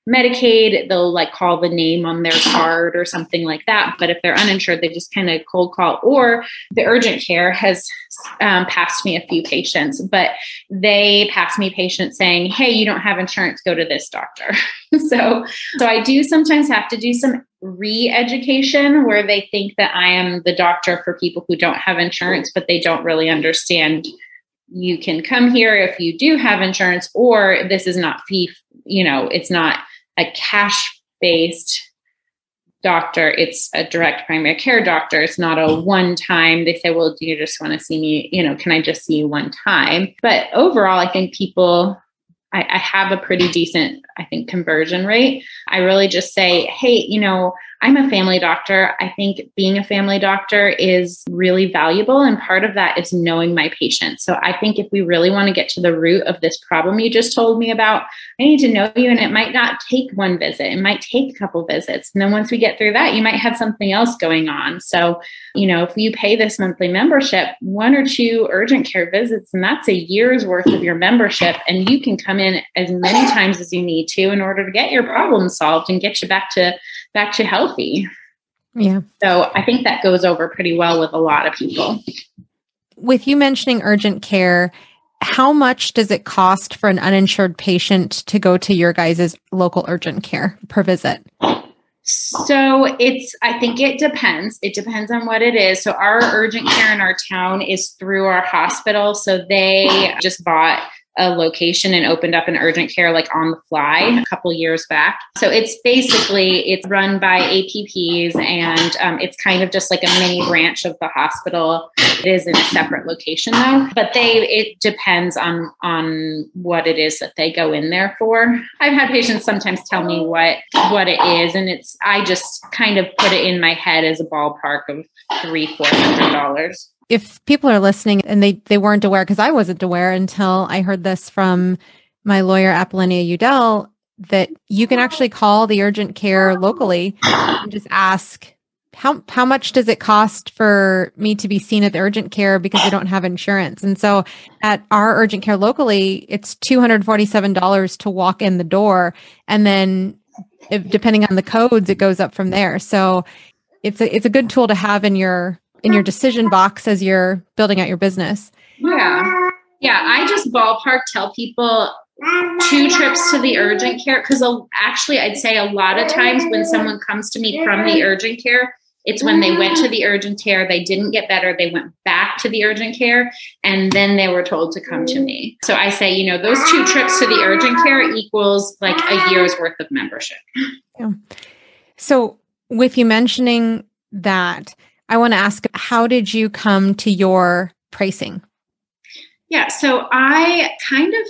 Medicaid, they'll like call the name on their card or something like that. But if they're uninsured, they just kind of cold call. Or the urgent care has um, passed me a few patients, but they passed me patients saying, "Hey, you don't have insurance. Go to this doctor." so, so I do sometimes have to do some re-education where they think that I am the doctor for people who don't have insurance, but they don't really understand you can come here if you do have insurance or this is not fee you know it's not a cash based doctor it's a direct primary care doctor. It's not a one time. They say well do you just want to see me? You know can i just see you one time? But overall i think people I, I have a pretty decent i think conversion rate i really just say hey you know I'm a family doctor. I think being a family doctor is really valuable. And part of that is knowing my patient. So I think if we really want to get to the root of this problem you just told me about, I need to know you. And it might not take one visit, it might take a couple visits. And then once we get through that, you might have something else going on. So, you know, if you pay this monthly membership, one or two urgent care visits, and that's a year's worth of your membership. And you can come in as many times as you need to in order to get your problem solved and get you back to back to healthy. Yeah. So I think that goes over pretty well with a lot of people. With you mentioning urgent care, how much does it cost for an uninsured patient to go to your guys' local urgent care per visit? So it's, I think it depends. It depends on what it is. So our urgent care in our town is through our hospital. So they just bought a location and opened up an urgent care like on the fly a couple years back. So it's basically it's run by APPs and um, it's kind of just like a mini branch of the hospital. It is in a separate location though, but they it depends on on what it is that they go in there for. I've had patients sometimes tell me what what it is, and it's I just kind of put it in my head as a ballpark of three four hundred dollars if people are listening and they they weren't aware because I wasn't aware until I heard this from my lawyer Apollonia Udell that you can actually call the urgent care locally and just ask how how much does it cost for me to be seen at the urgent care because I don't have insurance? And so at our urgent care locally, it's $247 to walk in the door and then if, depending on the codes it goes up from there. So it's a it's a good tool to have in your in your decision box as you're building out your business. Yeah. Yeah. I just ballpark tell people two trips to the urgent care because actually, I'd say a lot of times when someone comes to me from the urgent care, it's when they went to the urgent care, they didn't get better, they went back to the urgent care, and then they were told to come to me. So I say, you know, those two trips to the urgent care equals like a year's worth of membership. Yeah. So, with you mentioning that, I want to ask how did you come to your pricing? Yeah, so I kind of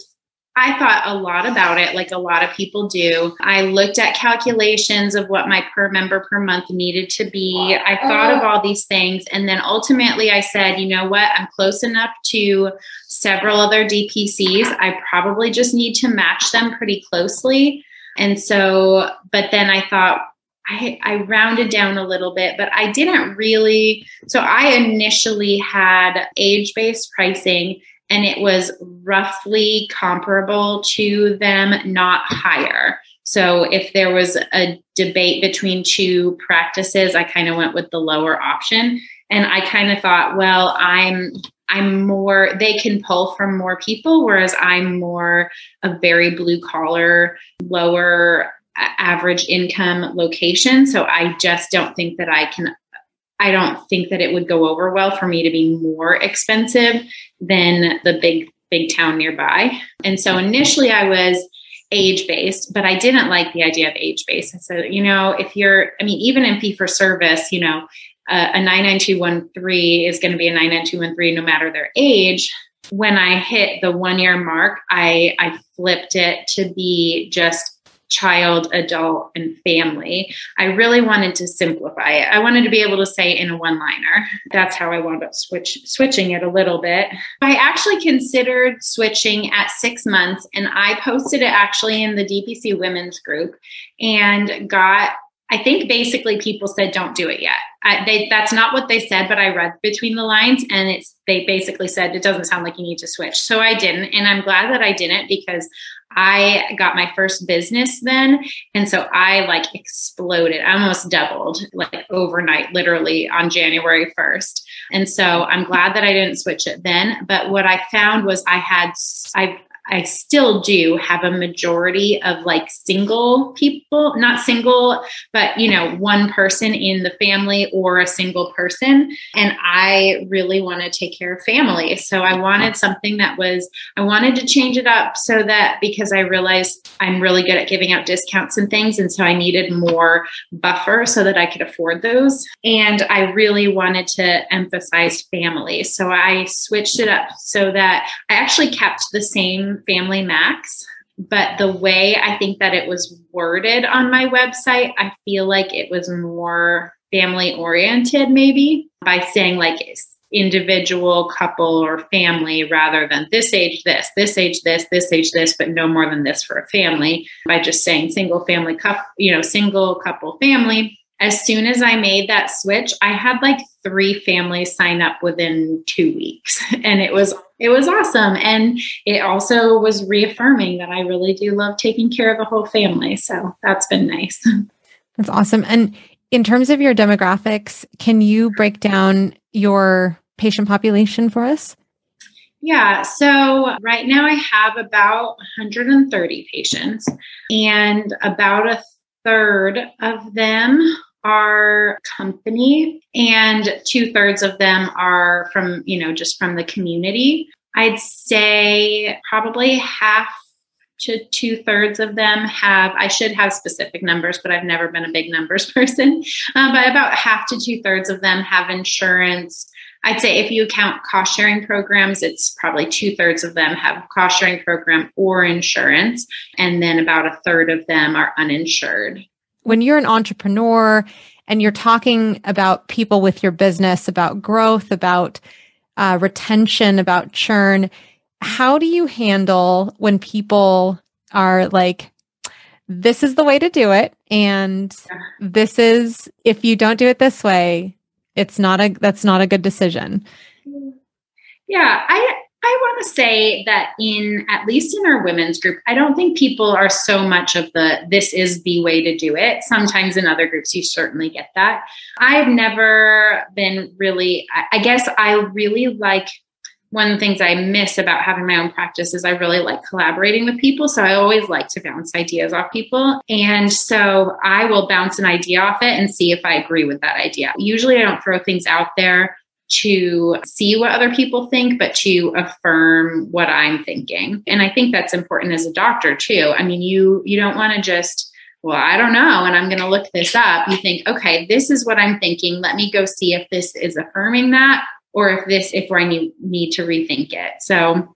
I thought a lot about it, like a lot of people do. I looked at calculations of what my per member per month needed to be. I thought of oh. all these things. And then ultimately, I said, you know what? I'm close enough to several other DPCs. I probably just need to match them pretty closely. And so, but then I thought, I, I, rounded down a little bit, but I didn't really. So I initially had age based pricing and it was roughly comparable to them, not higher. So if there was a debate between two practices, I kind of went with the lower option. And I kind of thought, well, I'm I'm more they can pull from more people whereas I'm more a very blue collar, lower average income location. So I just don't think that I can I don't think that it would go over well for me to be more expensive than the big big town nearby. And so initially I was age based, but I didn't like the idea of age based. Said, you know, if you're, I mean, even in fee for service, you know, uh, a 99213 is going to be a 99213 no matter their age. When I hit the one year mark, I, I flipped it to be just child, adult, and family. I really wanted to simplify it. I wanted to be able to say in a one-liner. That's how I wound up switch switching it a little bit. I actually considered switching at six months, and I posted it actually in the DPC women's group and got I think basically people said don't do it yet. I, they, that's not what they said, but I read between the lines, and it's they basically said it doesn't sound like you need to switch. So I didn't, and I'm glad that I didn't because I got my first business then. And so I like exploded, I almost doubled like overnight, literally on January 1st. And so I'm glad that I didn't switch it then. But what I found was I had, I I still do have a majority of like single people, not single, but you know, one person in the family or a single person. And I really want to take care of family. So I wanted something that was, I wanted to change it up so that because I realized I'm really good at giving out discounts and things. And so I needed more buffer so that I could afford those. And I really wanted to emphasize family. So I switched it up so that I actually kept the same Family Max, but the way I think that it was worded on my website, I feel like it was more family oriented, maybe by saying like individual, couple, or family rather than this age, this, this age, this, this age, this, but no more than this for a family by just saying single family couple, you know, single couple family as soon as I made that switch, I had like three families sign up within two weeks. And it was it was awesome. And it also was reaffirming that I really do love taking care of the whole family. So that's been nice. That's awesome. And in terms of your demographics, can you break down your patient population for us? Yeah, so right now I have about 130 patients, and about a third of them our company and two thirds of them are from you know just from the community. I'd say probably half to two thirds of them have i should have specific numbers but i've never been a big numbers person uh, but about half to two thirds of them have insurance. I'd say if you count cost sharing programs it's probably two thirds of them have cost sharing program or insurance and then about a third of them are uninsured when you're an entrepreneur and you're talking about people with your business, about growth, about uh, retention, about churn, how do you handle when people are like, this is the way to do it. And this is, if you don't do it this way, it's not a, that's not a good decision. Yeah. I, I want to say that in at least in our women's group, I don't think people are so much of the this is the way to do it. Sometimes in other groups, you certainly get that. I've never been really, I guess I really like one of the things I miss about having my own practice is I really like collaborating with people. So I always like to bounce ideas off people. And so I will bounce an idea off it and see if I agree with that idea. Usually I don't throw things out there to see what other people think, but to affirm what I'm thinking. And I think that's important as a doctor too. I mean, you you don't want to just, well, I don't know, and I'm going to look this up. You think, okay, this is what I'm thinking. Let me go see if this is affirming that or if this if I need need to rethink it. So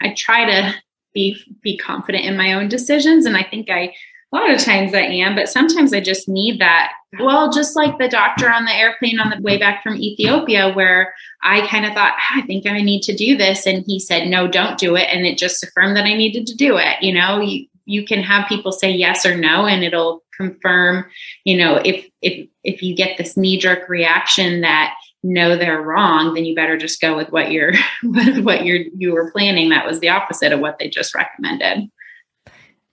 I try to be be confident in my own decisions and i think i a lot of times i am but sometimes i just need that well just like the doctor on the airplane on the way back from ethiopia where i kind of thought ah, i think i need to do this and he said no don't do it and it just affirmed that i needed to do it you know you, you can have people say yes or no and it'll confirm you know if if if you get this knee jerk reaction that know they're wrong, then you better just go with what you're what you're you were planning. That was the opposite of what they just recommended.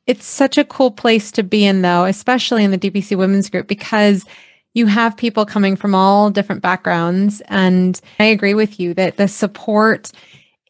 It's such a cool place to be in though, especially in the DPC women's group because you have people coming from all different backgrounds and I agree with you that the support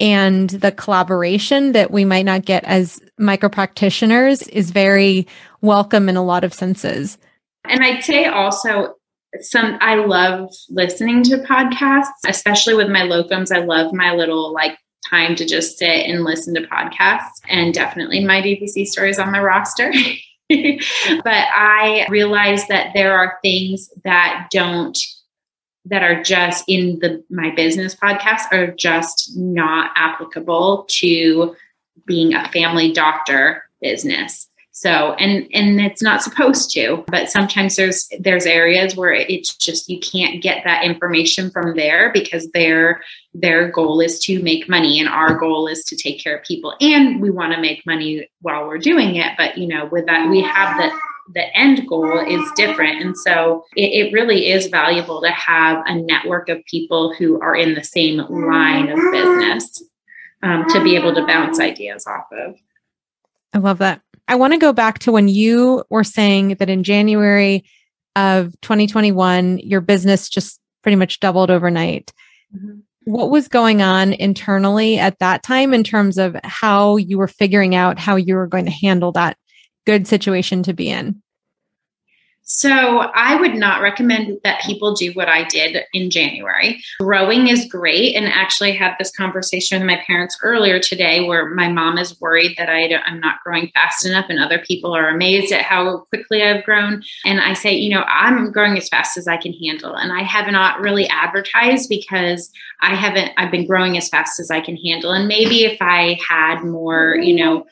and the collaboration that we might not get as micro practitioners is very welcome in a lot of senses. And I'd say also some I love listening to podcasts, especially with my locums. I love my little like time to just sit and listen to podcasts and definitely my DPC stories on my roster. but I realize that there are things that don't that are just in the my business podcast are just not applicable to being a family doctor business so and and it's not supposed to but sometimes there's there's areas where it's just you can't get that information from there because their their goal is to make money and our goal is to take care of people. And we want to make money while we're doing it but you know with that we have the the end goal is different. And so it, it really is valuable to have a network of people who are in the same line of business um, to be able to bounce ideas off of. I love that. I want to go back to when you were saying that in January of 2021, your business just pretty much doubled overnight. Mm-hmm. What was going on internally at that time in terms of how you were figuring out how you were going to handle that good situation to be in? So I would not recommend that people do what I did in January. Growing is great. And actually had this conversation with my parents earlier today where my mom is worried that I am not growing fast enough and other people are amazed at how quickly I've grown. And I say, you know, I'm growing as fast as I can handle. And I have not really advertised because I haven't, I've been growing as fast as I can handle. And maybe if I had more, you know,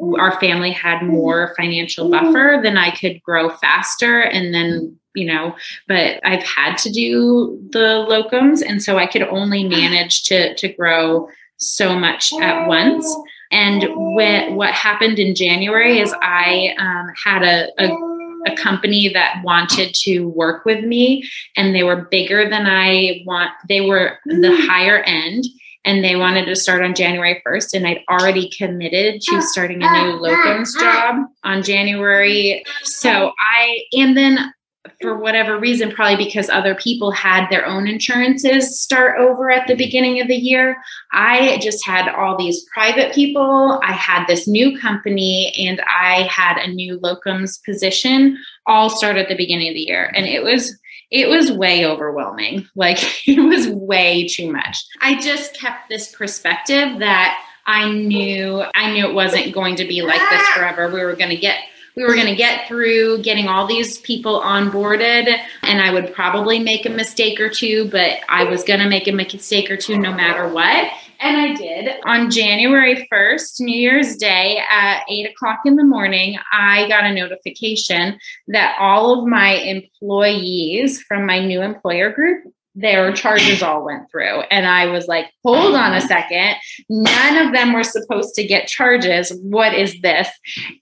our family had mm-hmm. more financial mm-hmm. buffer, then I could grow faster. And then, you know, but I've had to do the locums. And so I could only ah. manage to, to grow so much at oh. once. And when, oh. what happened in January is I um, had a, a a oh. company that wanted to work with me and they were bigger than I want they were the mm. higher end and they wanted to start on January 1st. And I'd already committed to ah, starting a new ah, locums ah, job on January. So I, and then for whatever reason, probably because other people had their own insurances start over at the beginning of the year. I just had all these private people. I had this new company and I had a new locums position all start at the beginning of the year. And it was it was way overwhelming. Like it was way too much. I just kept this perspective that I knew I knew it wasn't going to be like this ah! forever. We were going to get we were going to get through getting all these people onboarded and I would probably make a mistake or two, but I was going to make a mistake or two no matter what. And I did. On January 1st, New Year's Day at eight o'clock in the morning, I got a notification that all of my employees from my new employer group their charges all went through. And I was like, hold on a second. None of them were supposed to get charges. What is this?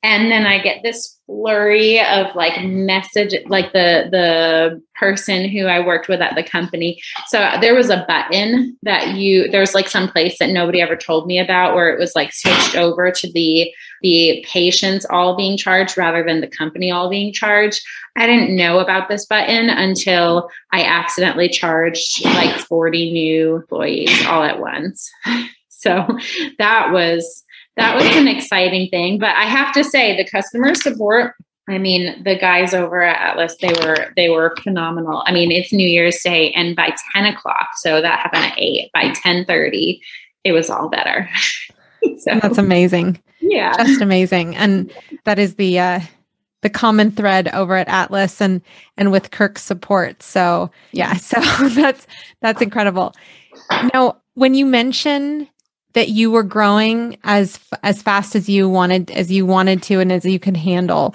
And then I get this flurry of like message, like the, the person who I worked with at the company. So uh, there was a button that you, there was like some place that nobody ever told me about where it was like switched over to the, the patients all being charged rather than the company all being charged. I didn't know about this button until I accidentally charged like 40 new employees all at once. So that was that was an exciting thing. But I have to say the customer support I mean, the guys over at Atlas, they were they were phenomenal. I mean, it's New Year's Day, and by ten o'clock, so that happened at eight. By ten thirty, it was all better. so, That's amazing. Yeah, just amazing, and that is the uh, the common thread over at Atlas and and with Kirk's support. So yeah, so that's that's incredible. Now, when you mention that you were growing as as fast as you wanted as you wanted to and as you could handle.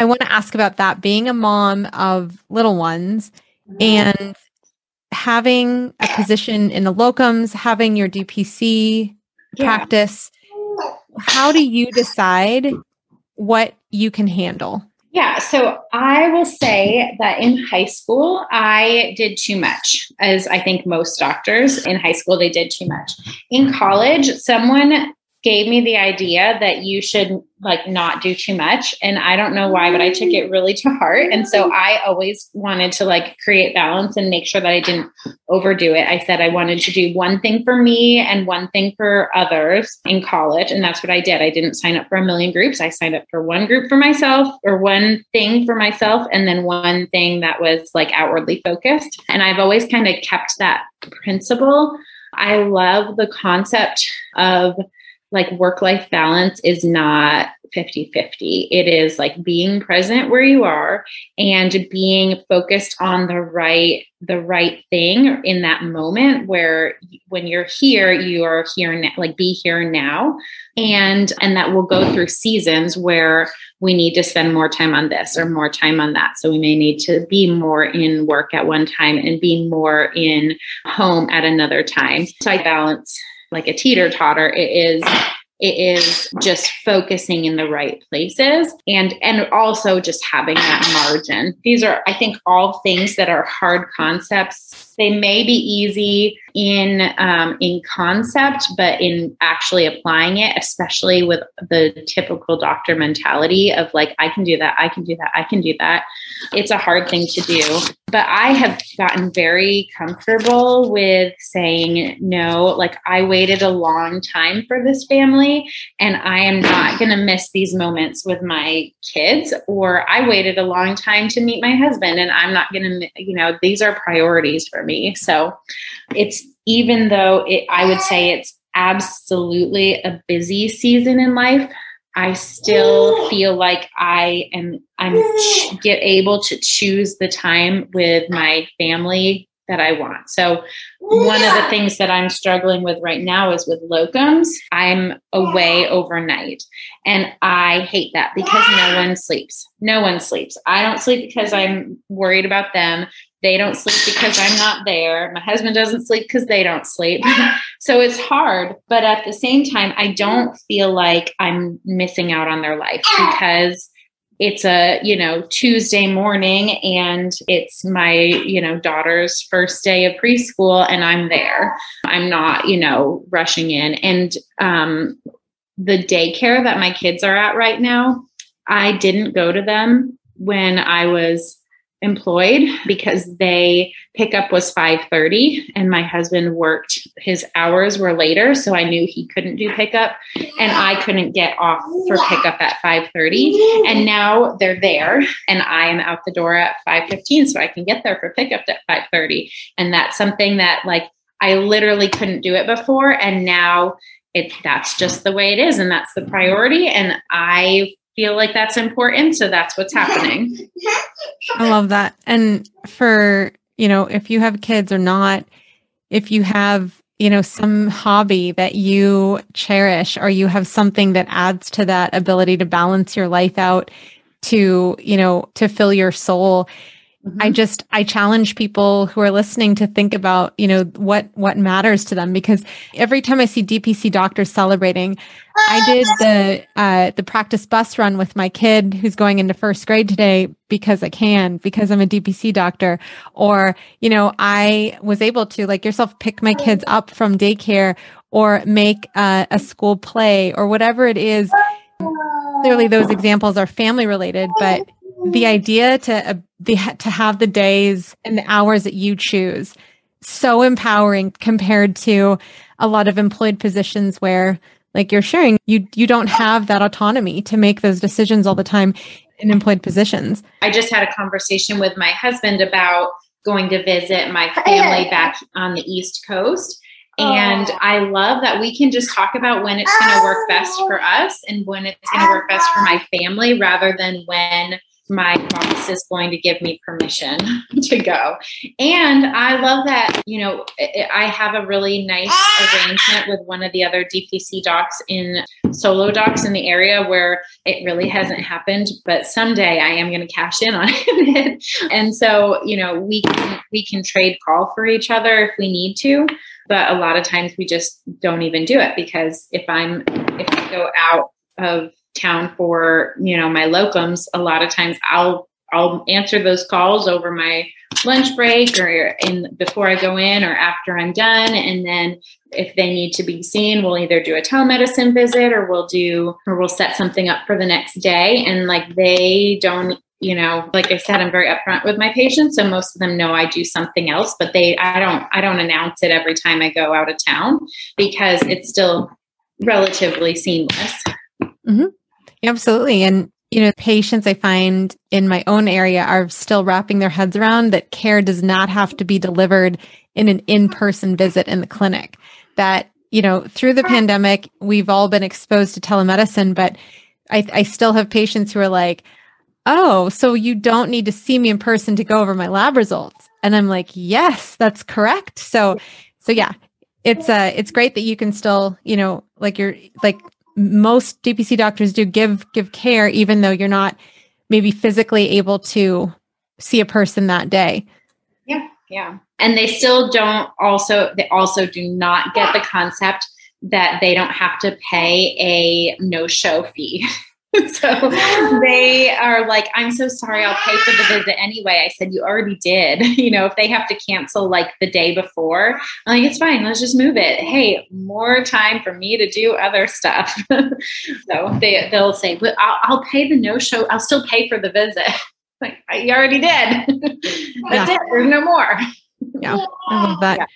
I want to ask about that being a mom of little ones mm-hmm. and having a position in the locums, having your DPC yeah. practice. How do you decide what you can handle? Yeah, so I will say that in high school, I did too much, as I think most doctors in high school, they did too much. In college, someone gave me the idea that you should like not do too much. And i don't know why but i took it really to heart. And so mm-hmm. i always wanted to like create balance and make sure that i didn't overdo it. I said i wanted to do one thing for me and one thing for others in college and that's what i did. I didn't sign up for a million groups. I signed up for one group for myself or one thing for myself and then one thing that was like outwardly focused. And i've always kind of kept that principle. I love the concept of like work life balance is not 50 50. It is like being present where you are and being focused on the right the right thing in that moment where when you're here you are here now like be here now. And and that will go through seasons where we need to spend more time on this or more time on that. So we may need to be more in work at one time and be more in home at another time. So i balance like a teeter totter. It is it is just focusing in the right places and and also just having that margin these are i think all things that are hard concepts they may be easy in um, in concept, but in actually applying it, especially with the typical doctor mentality of like, I can do that, I can do that, I can do that. It's a hard thing to do. But I have gotten very comfortable with saying no. Like, I waited a long time for this family, and I am not going to miss these moments with my kids. Or I waited a long time to meet my husband, and I'm not going to, you know, these are priorities for me. So it's even though it, I would say it's absolutely a busy season in life, I still feel like I am I'm ch- get able to choose the time with my family that I want. So one of the things that I'm struggling with right now is with locums. I'm away overnight and I hate that because no one sleeps. No one sleeps. I don't sleep because I'm worried about them. They don't sleep because I'm not there. My husband doesn't sleep because they don't sleep. so it's hard. But at the same time, I don't feel like I'm missing out on their life because it's a you know tuesday morning and it's my you know daughter's first day of preschool and i'm there i'm not you know rushing in and um, the daycare that my kids are at right now i didn't go to them when i was employed because they pickup was 5:30 and my husband worked his hours were later so I knew he couldn't do pickup and I couldn't get off for pickup at 5:30 and now they're there and I am out the door at 5:15 so I can get there for pickup at 5:30 and that's something that like I literally couldn't do it before and now it that's just the way it is and that's the priority. And I feel like that's important. So that's what's happening. I love that. And for, you know, if you have kids or not, if you have, you know, some hobby that you cherish or you have something that adds to that ability to balance your life out to, you know, to fill your soul, Mm-hmm. I just I challenge people who are listening to think about, you know, what what matters to them because every time I see DPC doctors celebrating, I did the uh the practice bus run with my kid who's going into first grade today because I can because I'm a DPC doctor or, you know, I was able to like yourself pick my kids up from daycare or make uh, a school play or whatever it is. Clearly those examples are family related, but the idea to uh, the to have the days and the hours that you choose. So empowering compared to a lot of employed positions where like you're sharing you you don't have that autonomy to make those decisions all the time in employed positions. I just had a conversation with my husband about going to visit my family back on the east coast. And I love that we can just talk about when it's going to work best for us and when it's going to work best for my family rather than when my boss is going to give me permission to go. And I love that, you know, I have a really nice ah! arrangement with one of the other DPC docs in solo docs in the area where it really hasn't happened, but someday I am going to cash in on it. and so, you know, we can, we can trade call for each other if we need to but a lot of times we just don't even do it because if i'm if i go out of town for you know my locums a lot of times i'll i'll answer those calls over my lunch break or in before i go in or after i'm done. And then if they need to be seen we'll either do a telemedicine visit or we'll do or we'll set something up for the next day. And like they don't you know like i said i'm very upfront with my patients so most of them know i do something else but they i don't i don't announce it every time i go out of town because it's still relatively seamless. Mm-hmm. Absolutely and you know patients i find in my own area are still wrapping their heads around that care does not have to be delivered in an in-person visit in the clinic that you know through the pandemic we've all been exposed to telemedicine but I, I still have patients who are like oh, so you don't need to see me in person to go over my lab results. And I'm like, yes, that's correct. So, so yeah, it's uh, it's great that you can still, you know, like you're like most DPC doctors do give, give care, even though you're not maybe physically able to see a person that day. Yeah. Yeah. And they still don't also, they also do not get the concept that they don't have to pay a no show fee. so they are like, I'm so sorry, I'll pay for the visit anyway. I said, You already did. You know, if they have to cancel like the day before, I'm like, It's fine, let's just move it. Hey, more time for me to do other stuff. so they, they'll say, well, I'll, I'll pay the no show, I'll still pay for the visit. like, you already did. That's yeah. it, there's no more. Yeah, I love that. Yeah.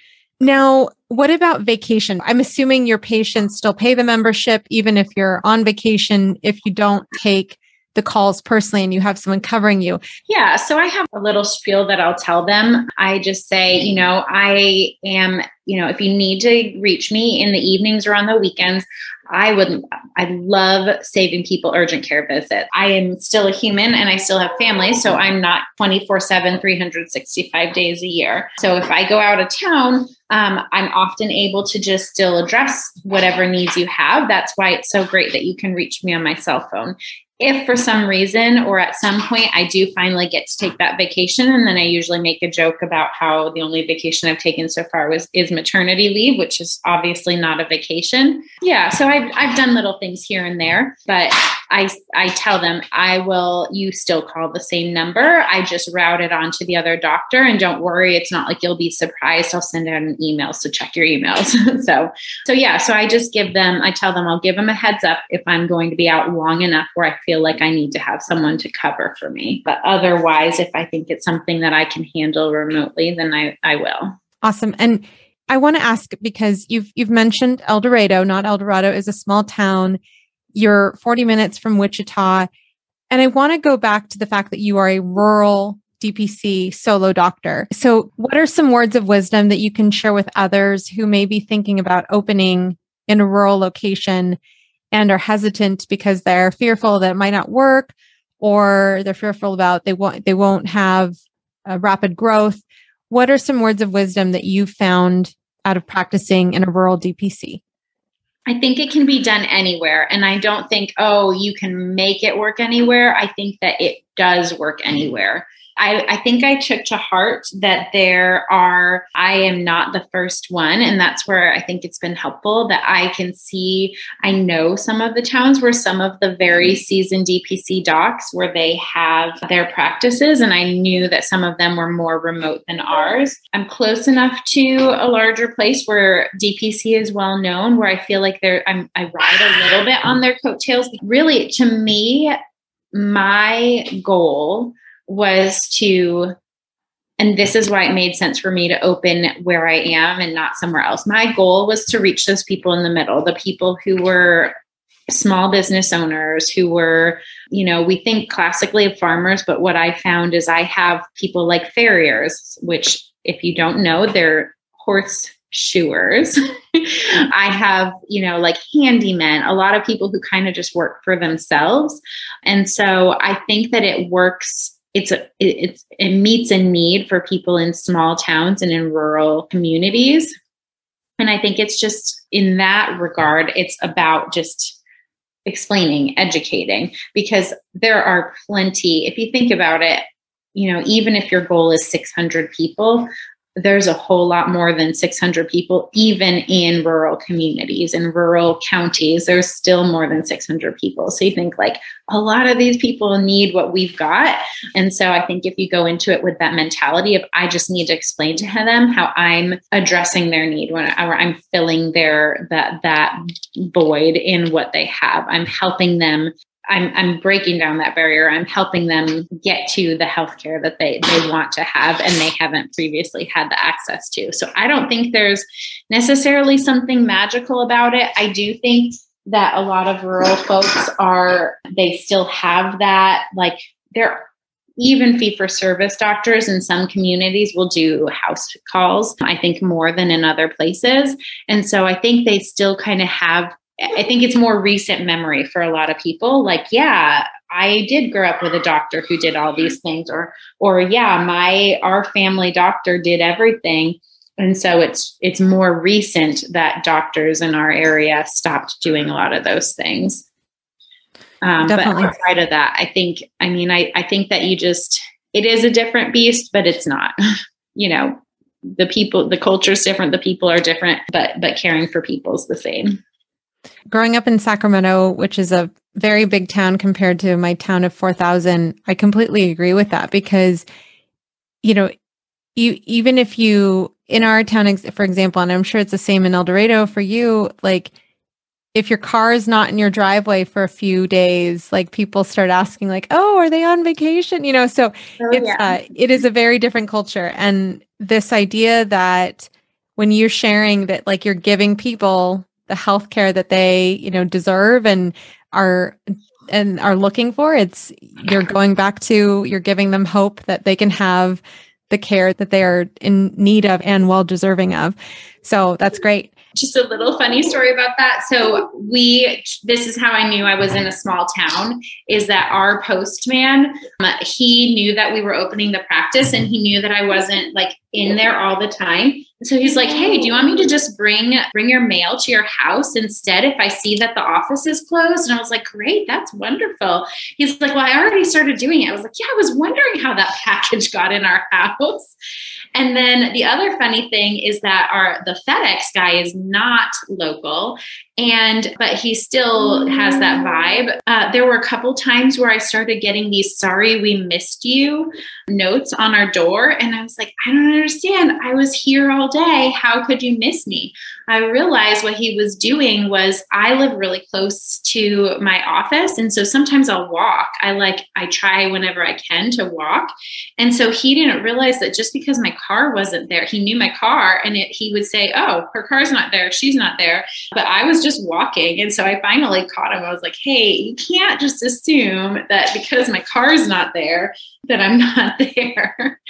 Now, what about vacation? I'm assuming your patients still pay the membership, even if you're on vacation, if you don't take the calls personally and you have someone covering you? Yeah. So I have a little spiel that I'll tell them. I just say, you know, I am, you know, if you need to reach me in the evenings or on the weekends, I would, I love saving people urgent care visits. I am still a human and I still have family. So I'm not 24 7, 365 days a year. So if I go out of town, um, I'm often able to just still address whatever needs you have. That's why it's so great that you can reach me on my cell phone if for some reason or at some point I do finally get to take that vacation, and then I usually make a joke about how the only vacation I've taken so far was is maternity leave, which is obviously not a vacation. Yeah, so I've I've done little things here and there, but I, I tell them, I will, you still call the same number. I just route it on to the other doctor. And don't worry, it's not like you'll be surprised. I'll send out an email. So check your emails. so, so yeah, so I just give them, I tell them I'll give them a heads up if I'm going to be out long enough where I feel like I need to have someone to cover for me. But otherwise, if I think it's something that I can handle remotely, then I, I will. Awesome. And I want to ask because you've you've mentioned El Dorado, not El Dorado is a small town you're 40 minutes from Wichita. And I want to go back to the fact that you are a rural DPC solo doctor. So, what are some words of wisdom that you can share with others who may be thinking about opening in a rural location and are hesitant because they're fearful that it might not work or they're fearful about they won't they won't have rapid growth? What are some words of wisdom that you found out of practicing in a rural DPC? I think it can be done anywhere. And I don't think, oh, you can make it work anywhere. I think that it does work anywhere. I, I think I took to heart that there are, I am not the first one. And that's where I think it's been helpful that I can see, I know some of the towns where some of the very seasoned DPC docs where they have their practices. And I knew that some of them were more remote than ours. I'm close enough to a larger place where DPC is well known, where I feel like there, I'm, I ride a little bit on their coattails. Really, to me, my goal was to and this is why it made sense for me to open where I am and not somewhere else. My goal was to reach those people in the middle, the people who were small business owners who were, you know, we think classically of farmers, but what I found is I have people like farriers, which, if you don't know, they're horse shoers. I have, you know, like handymen, a lot of people who kind of just work for themselves. And so I think that it works it's a it, it's it meets a need for people in small towns and in rural communities. And I think it's just in that regard it's about just explaining, educating because there are plenty if you think about it, you know, even if your goal is 600 people, there's a whole lot more than 600 people, even in rural communities, in rural counties, there's still more than 600 people. So you think like a lot of these people need what we've got. And so I think if you go into it with that mentality of, I just need to explain to them how I'm addressing their need when I'm filling their, that, that void in what they have, I'm helping them I'm, I'm breaking down that barrier. I'm helping them get to the healthcare that they, they want to have and they haven't previously had the access to. So I don't think there's necessarily something magical about it. I do think that a lot of rural folks are, they still have that, like, they're even fee for service doctors in some communities will do house calls, I think more than in other places. And so I think they still kind of have I think it's more recent memory for a lot of people. Like, yeah, I did grow up with a doctor who did all these things, or, or yeah, my our family doctor did everything. And so it's it's more recent that doctors in our area stopped doing a lot of those things. Um, Definitely. But outside of that, I think, I mean, I, I think that you just, it is a different beast, but it's not, you know, the people, the culture is different, the people are different, but, but caring for people is the same. Growing up in Sacramento, which is a very big town compared to my town of 4,000, I completely agree with that because, you know, you, even if you, in our town, for example, and I'm sure it's the same in El Dorado for you, like if your car is not in your driveway for a few days, like people start asking, like, "Oh, are they on vacation?" You know, so oh, it's yeah. uh, it is a very different culture, and this idea that when you're sharing that, like, you're giving people the health care that they you know deserve and are and are looking for. It's you're going back to you're giving them hope that they can have the care that they are in need of and well deserving of. So that's great just a little funny story about that. So we, this is how I knew I was in a small town. Is that our postman? Um, he knew that we were opening the practice, and he knew that I wasn't like in there all the time. So he's like, "Hey, do you want me to just bring bring your mail to your house instead if I see that the office is closed?" And I was like, "Great, that's wonderful." He's like, "Well, I already started doing it." I was like, "Yeah, I was wondering how that package got in our house." And then the other funny thing is that our the FedEx guy is not local and but he still has that vibe. Uh, there were a couple times where i started getting these sorry we missed you notes on our door. And i was like i don't understand. I was here all day. How could you miss me? I realized what he was doing was i live really close to my office. And so sometimes i'll walk. I like i try whenever i can to walk. And so he didn't realize that just because my car wasn't there he knew my car and it, he would say oh her car's not there she's not there but i was just walking. And so I finally caught him. I was like, hey, you can't just assume that because my car's not there, that I'm not there.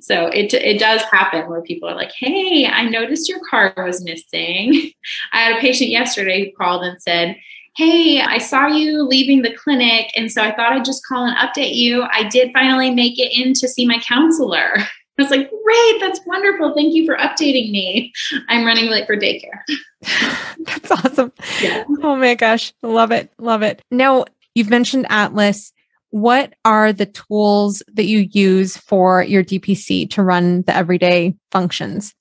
so it, it does happen where people are like, hey, I noticed your car was missing. I had a patient yesterday who called and said, Hey, I saw you leaving the clinic. And so I thought I'd just call and update you. I did finally make it in to see my counselor. I was like, great, that's wonderful. Thank you for updating me. I'm running late for daycare. that's awesome. Yeah. Oh my gosh. Love it. Love it. Now, you've mentioned Atlas. What are the tools that you use for your DPC to run the everyday functions?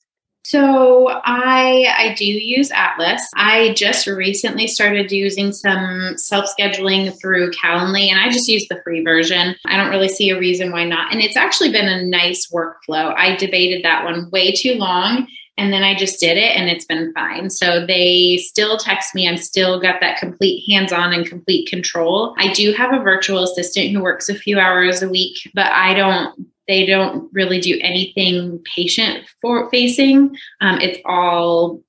So I I do use Atlas. I just recently started using some self-scheduling through Calendly and I just use the free version. I don't really see a reason why not. And it's actually been a nice workflow. I debated that one way too long and then I just did it and it's been fine. So they still text me. I'm still got that complete hands on and complete control. I do have a virtual assistant who works a few hours a week, but I don't they don't really do anything patient for facing. Um, it's all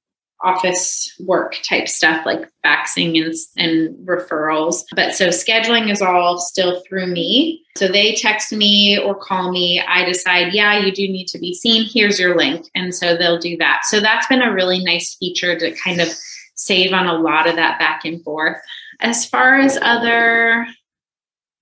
office work type stuff like faxing and, and referrals. But so scheduling is all still through me. So they text me or call me. I decide, yeah, you do need to be seen. Here's your link. And so they'll do that. So that's been a really nice feature to kind of save on a lot of that back and forth. As far as other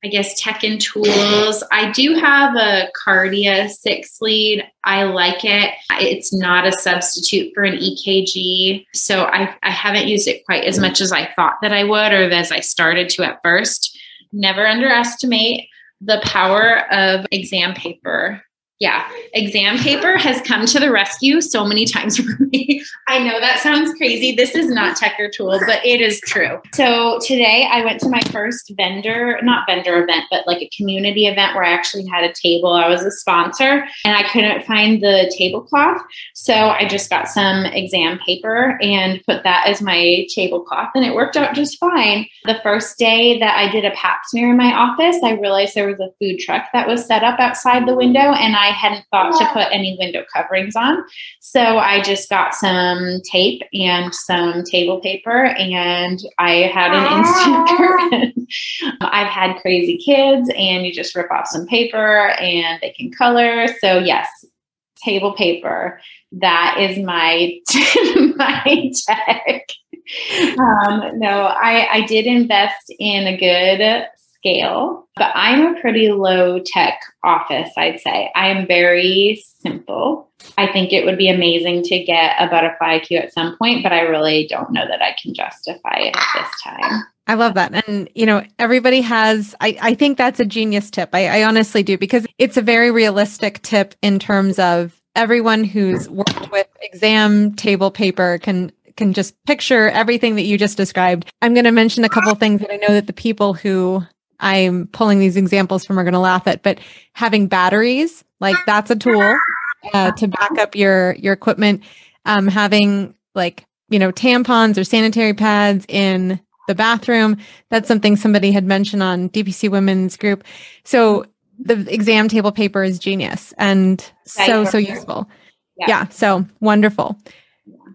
I guess tech and tools. I do have a Kardia six lead. I like it. It's not a substitute for an EKG. So I, I haven't used it quite as much as I thought that I would or as I started to at first. Never underestimate the power of exam paper yeah, exam paper has come to the rescue so many times for me. I know that sounds crazy. This is not tech or tool, but it is true. So today I went to my first vendor, not vendor event, but like a community event where I actually had a table. I was a sponsor and I couldn't find the tablecloth. So I just got some exam paper and put that as my tablecloth and it worked out just fine. The first day that I did a pap smear in my office, I realized there was a food truck that was set up outside the window and I I hadn't thought to put any window coverings on. So I just got some tape and some table paper and I had an instant curtain. I've had crazy kids and you just rip off some paper and they can color. So yes, table paper. That is my my tech. Um, no, I, I did invest in a good scale, but I'm a pretty low tech office, I'd say. I am very simple. I think it would be amazing to get a butterfly IQ at some point, but I really don't know that I can justify it at this time. I love that. And, you know, everybody has, I, I think that's a genius tip. I, I honestly do because it's a very realistic tip in terms of everyone who's worked with exam table paper can can just picture everything that you just described. I'm going to mention a couple things that I know that the people who I'm pulling these examples from are going to laugh at, but having batteries, like that's a tool uh, to back up your your equipment. Um, having like you know tampons or sanitary pads in the bathroom. That's something somebody had mentioned on DPC Women's group. So the exam table paper is genius and so so useful. Yeah. yeah so wonderful.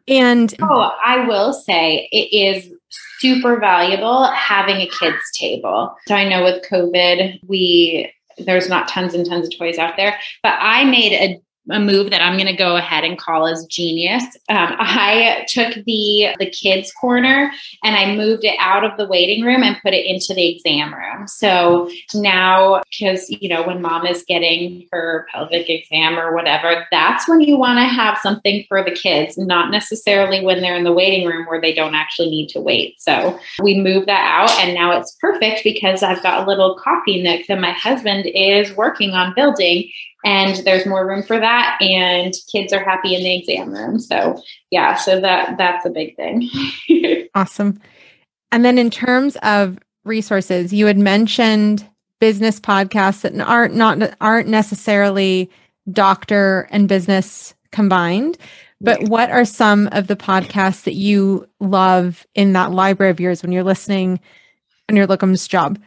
And oh, I will say it is super valuable having a kids table. So I know with COVID, we there's not tons and tons of toys out there, but I made a a move that I'm going to go ahead and call as genius. Um, I took the the kids corner and I moved it out of the waiting room and put it into the exam room. So now, because you know, when mom is getting her pelvic exam or whatever, that's when you want to have something for the kids, not necessarily when they're in the waiting room where they don't actually need to wait. So we moved that out, and now it's perfect because I've got a little coffee nook that my husband is working on building and there's more room for that and kids are happy in the exam room. So yeah so that that's a big thing. Awesome. And then in terms of resources you had mentioned business podcasts that aren't not aren't necessarily doctor and business combined but what are some of the podcasts that you love in that library of yours when you're listening on your locum's job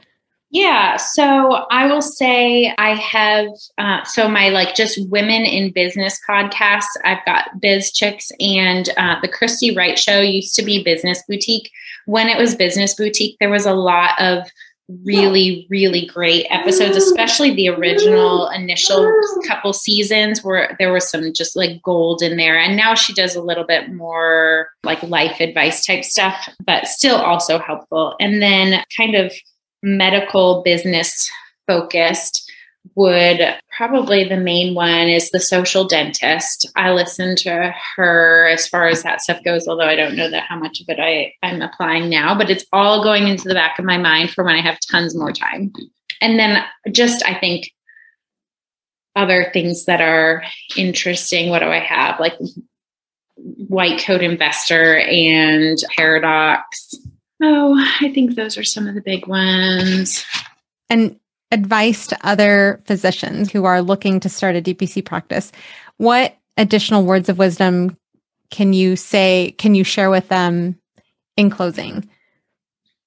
yeah, so I will say I have uh, so my like just women in business podcasts. I've got BizChix and uh, the Christy Wright Show used to be Business Boutique. When it was Business Boutique, there was a lot of really really great episodes especially the original initial couple seasons where there was some just like gold in there and now she does a little bit more like life advice type stuff but still also helpful and then kind of medical business focused would probably the main one is the social dentist. I listen to her as far as that stuff goes, although I don't know that how much of it I, I'm applying now, but it's all going into the back of my mind for when I have tons more time. And then just I think other things that are interesting. What do I have? Like white coat investor and Paradocs Oh, I think those are some of the big ones. And advice to other physicians who are looking to start a DPC practice. What additional words of wisdom can you say, can you share with them in closing?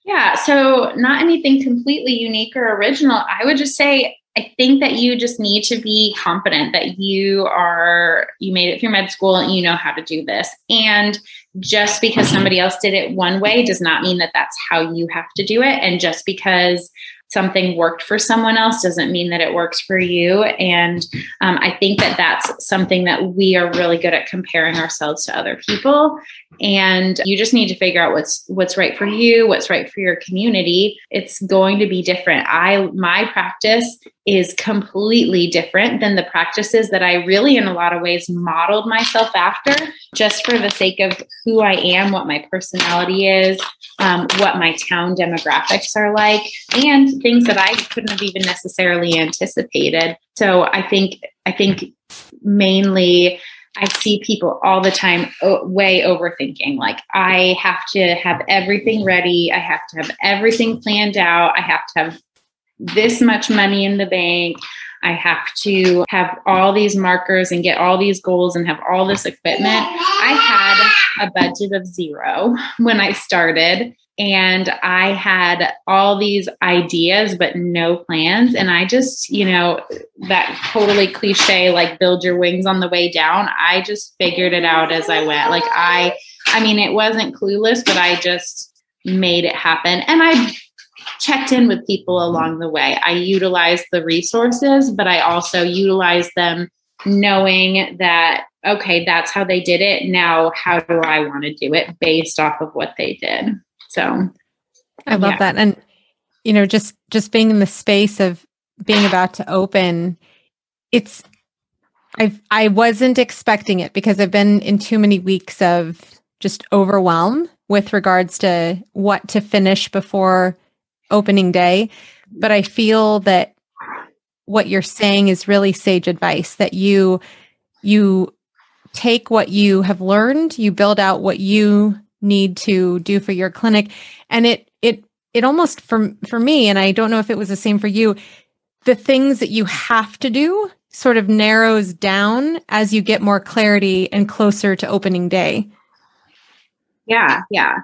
Yeah, so not anything completely unique or original. I would just say I think that you just need to be confident that you are, you made it through med school and you know how to do this. And just because somebody else did it one way does not mean that that's how you have to do it. And just because something worked for someone else doesn't mean that it works for you. And um, I think that that's something that we are really good at comparing ourselves to other people. And you just need to figure out what's what's right for you, what's right for your community. It's going to be different. I my practice is completely different than the practices that I really, in a lot of ways, modeled myself after, just for the sake of who I am, what my personality is, um, what my town demographics are like, and things that I couldn't have even necessarily anticipated. So I think I think mainly I see people all the time way overthinking. Like, I have to have everything ready. I have to have everything planned out. I have to have this much money in the bank. I have to have all these markers and get all these goals and have all this equipment. I had a budget of zero when I started and I had all these ideas but no plans and I just, you know, that totally cliche like build your wings on the way down. I just figured it out as I went. Like I I mean it wasn't clueless but I just made it happen and I checked in with people along the way. I utilized the resources but I also utilized them knowing that okay, that's how they did it. Now how do I want to do it based off of what they did? So I love yeah. that. And you know, just just being in the space of being about to open, it's I I wasn't expecting it because I've been in too many weeks of just overwhelm with regards to what to finish before opening day. But I feel that what you're saying is really sage advice that you you take what you have learned, you build out what you need to do for your clinic and it it it almost for for me and I don't know if it was the same for you the things that you have to do sort of narrows down as you get more clarity and closer to opening day. Yeah, yeah.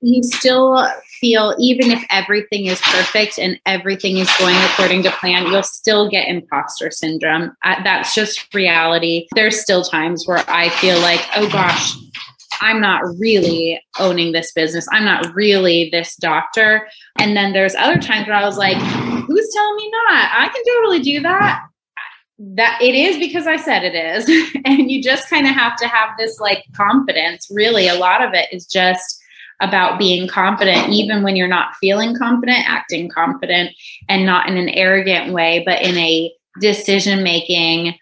You still feel even if everything is perfect and everything is going according to plan, you'll still get imposter syndrome. That's just reality. There's still times where I feel like, oh gosh, I'm not really owning this business. I'm not really this doctor. And then there's other times where I was like, who's telling me not? I can totally do that. That it is because I said it is. and you just kind of have to have this like confidence. Really, a lot of it is just about being confident, even when you're not feeling confident, acting confident, and not in an arrogant way, but in a decision making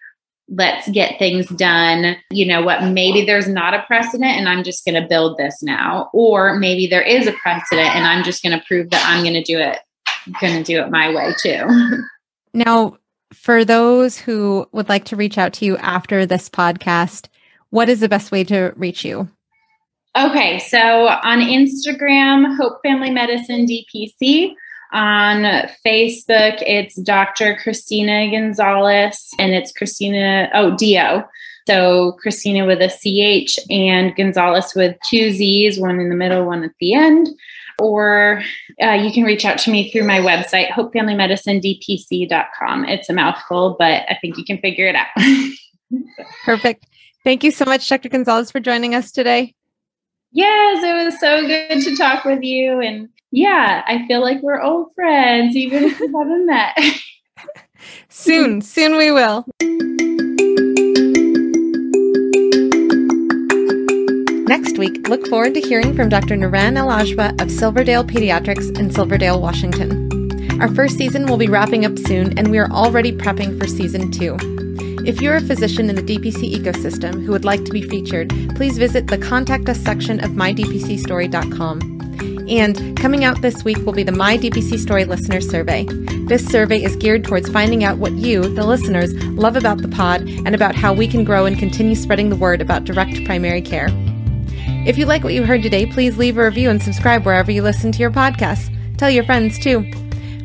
let's get things done. You know what? Maybe there's not a precedent and I'm just going to build this now. Or maybe there is a precedent and I'm just going to prove that I'm going to do it, going to do it my way too. now, for those who would like to reach out to you after this podcast, what is the best way to reach you? Okay, so on Instagram, Hope Family Medicine DPC. On Facebook, it's Dr. Christina Gonzalez, and it's Christina, oh, Dio. So Christina with a CH and Gonzalez with two Z's, one in the middle, one at the end. Or uh, you can reach out to me through my website, hopefamilymedicinedpc.com. It's a mouthful, but I think you can figure it out. Perfect. Thank you so much, Dr. Gonzalez, for joining us today. Yes, it was so good to talk with you. And yeah, I feel like we're old friends, even if we haven't met. soon, soon we will. Next week, look forward to hearing from Dr. Naran El Ajba of Silverdale Pediatrics in Silverdale, Washington. Our first season will be wrapping up soon, and we are already prepping for season two. If you're a physician in the DPC ecosystem who would like to be featured, please visit the Contact Us section of mydpcstory.com. And coming out this week will be the My DPC Story Listener Survey. This survey is geared towards finding out what you, the listeners, love about the pod and about how we can grow and continue spreading the word about direct primary care. If you like what you heard today, please leave a review and subscribe wherever you listen to your podcasts. Tell your friends too.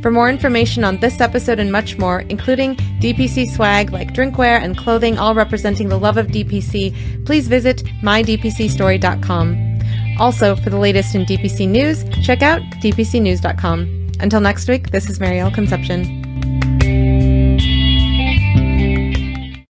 For more information on this episode and much more, including DPC swag like drinkware and clothing, all representing the love of DPC, please visit mydpcstory.com. Also, for the latest in DPC news, check out dpcnews.com. Until next week, this is Maryal Concepcion.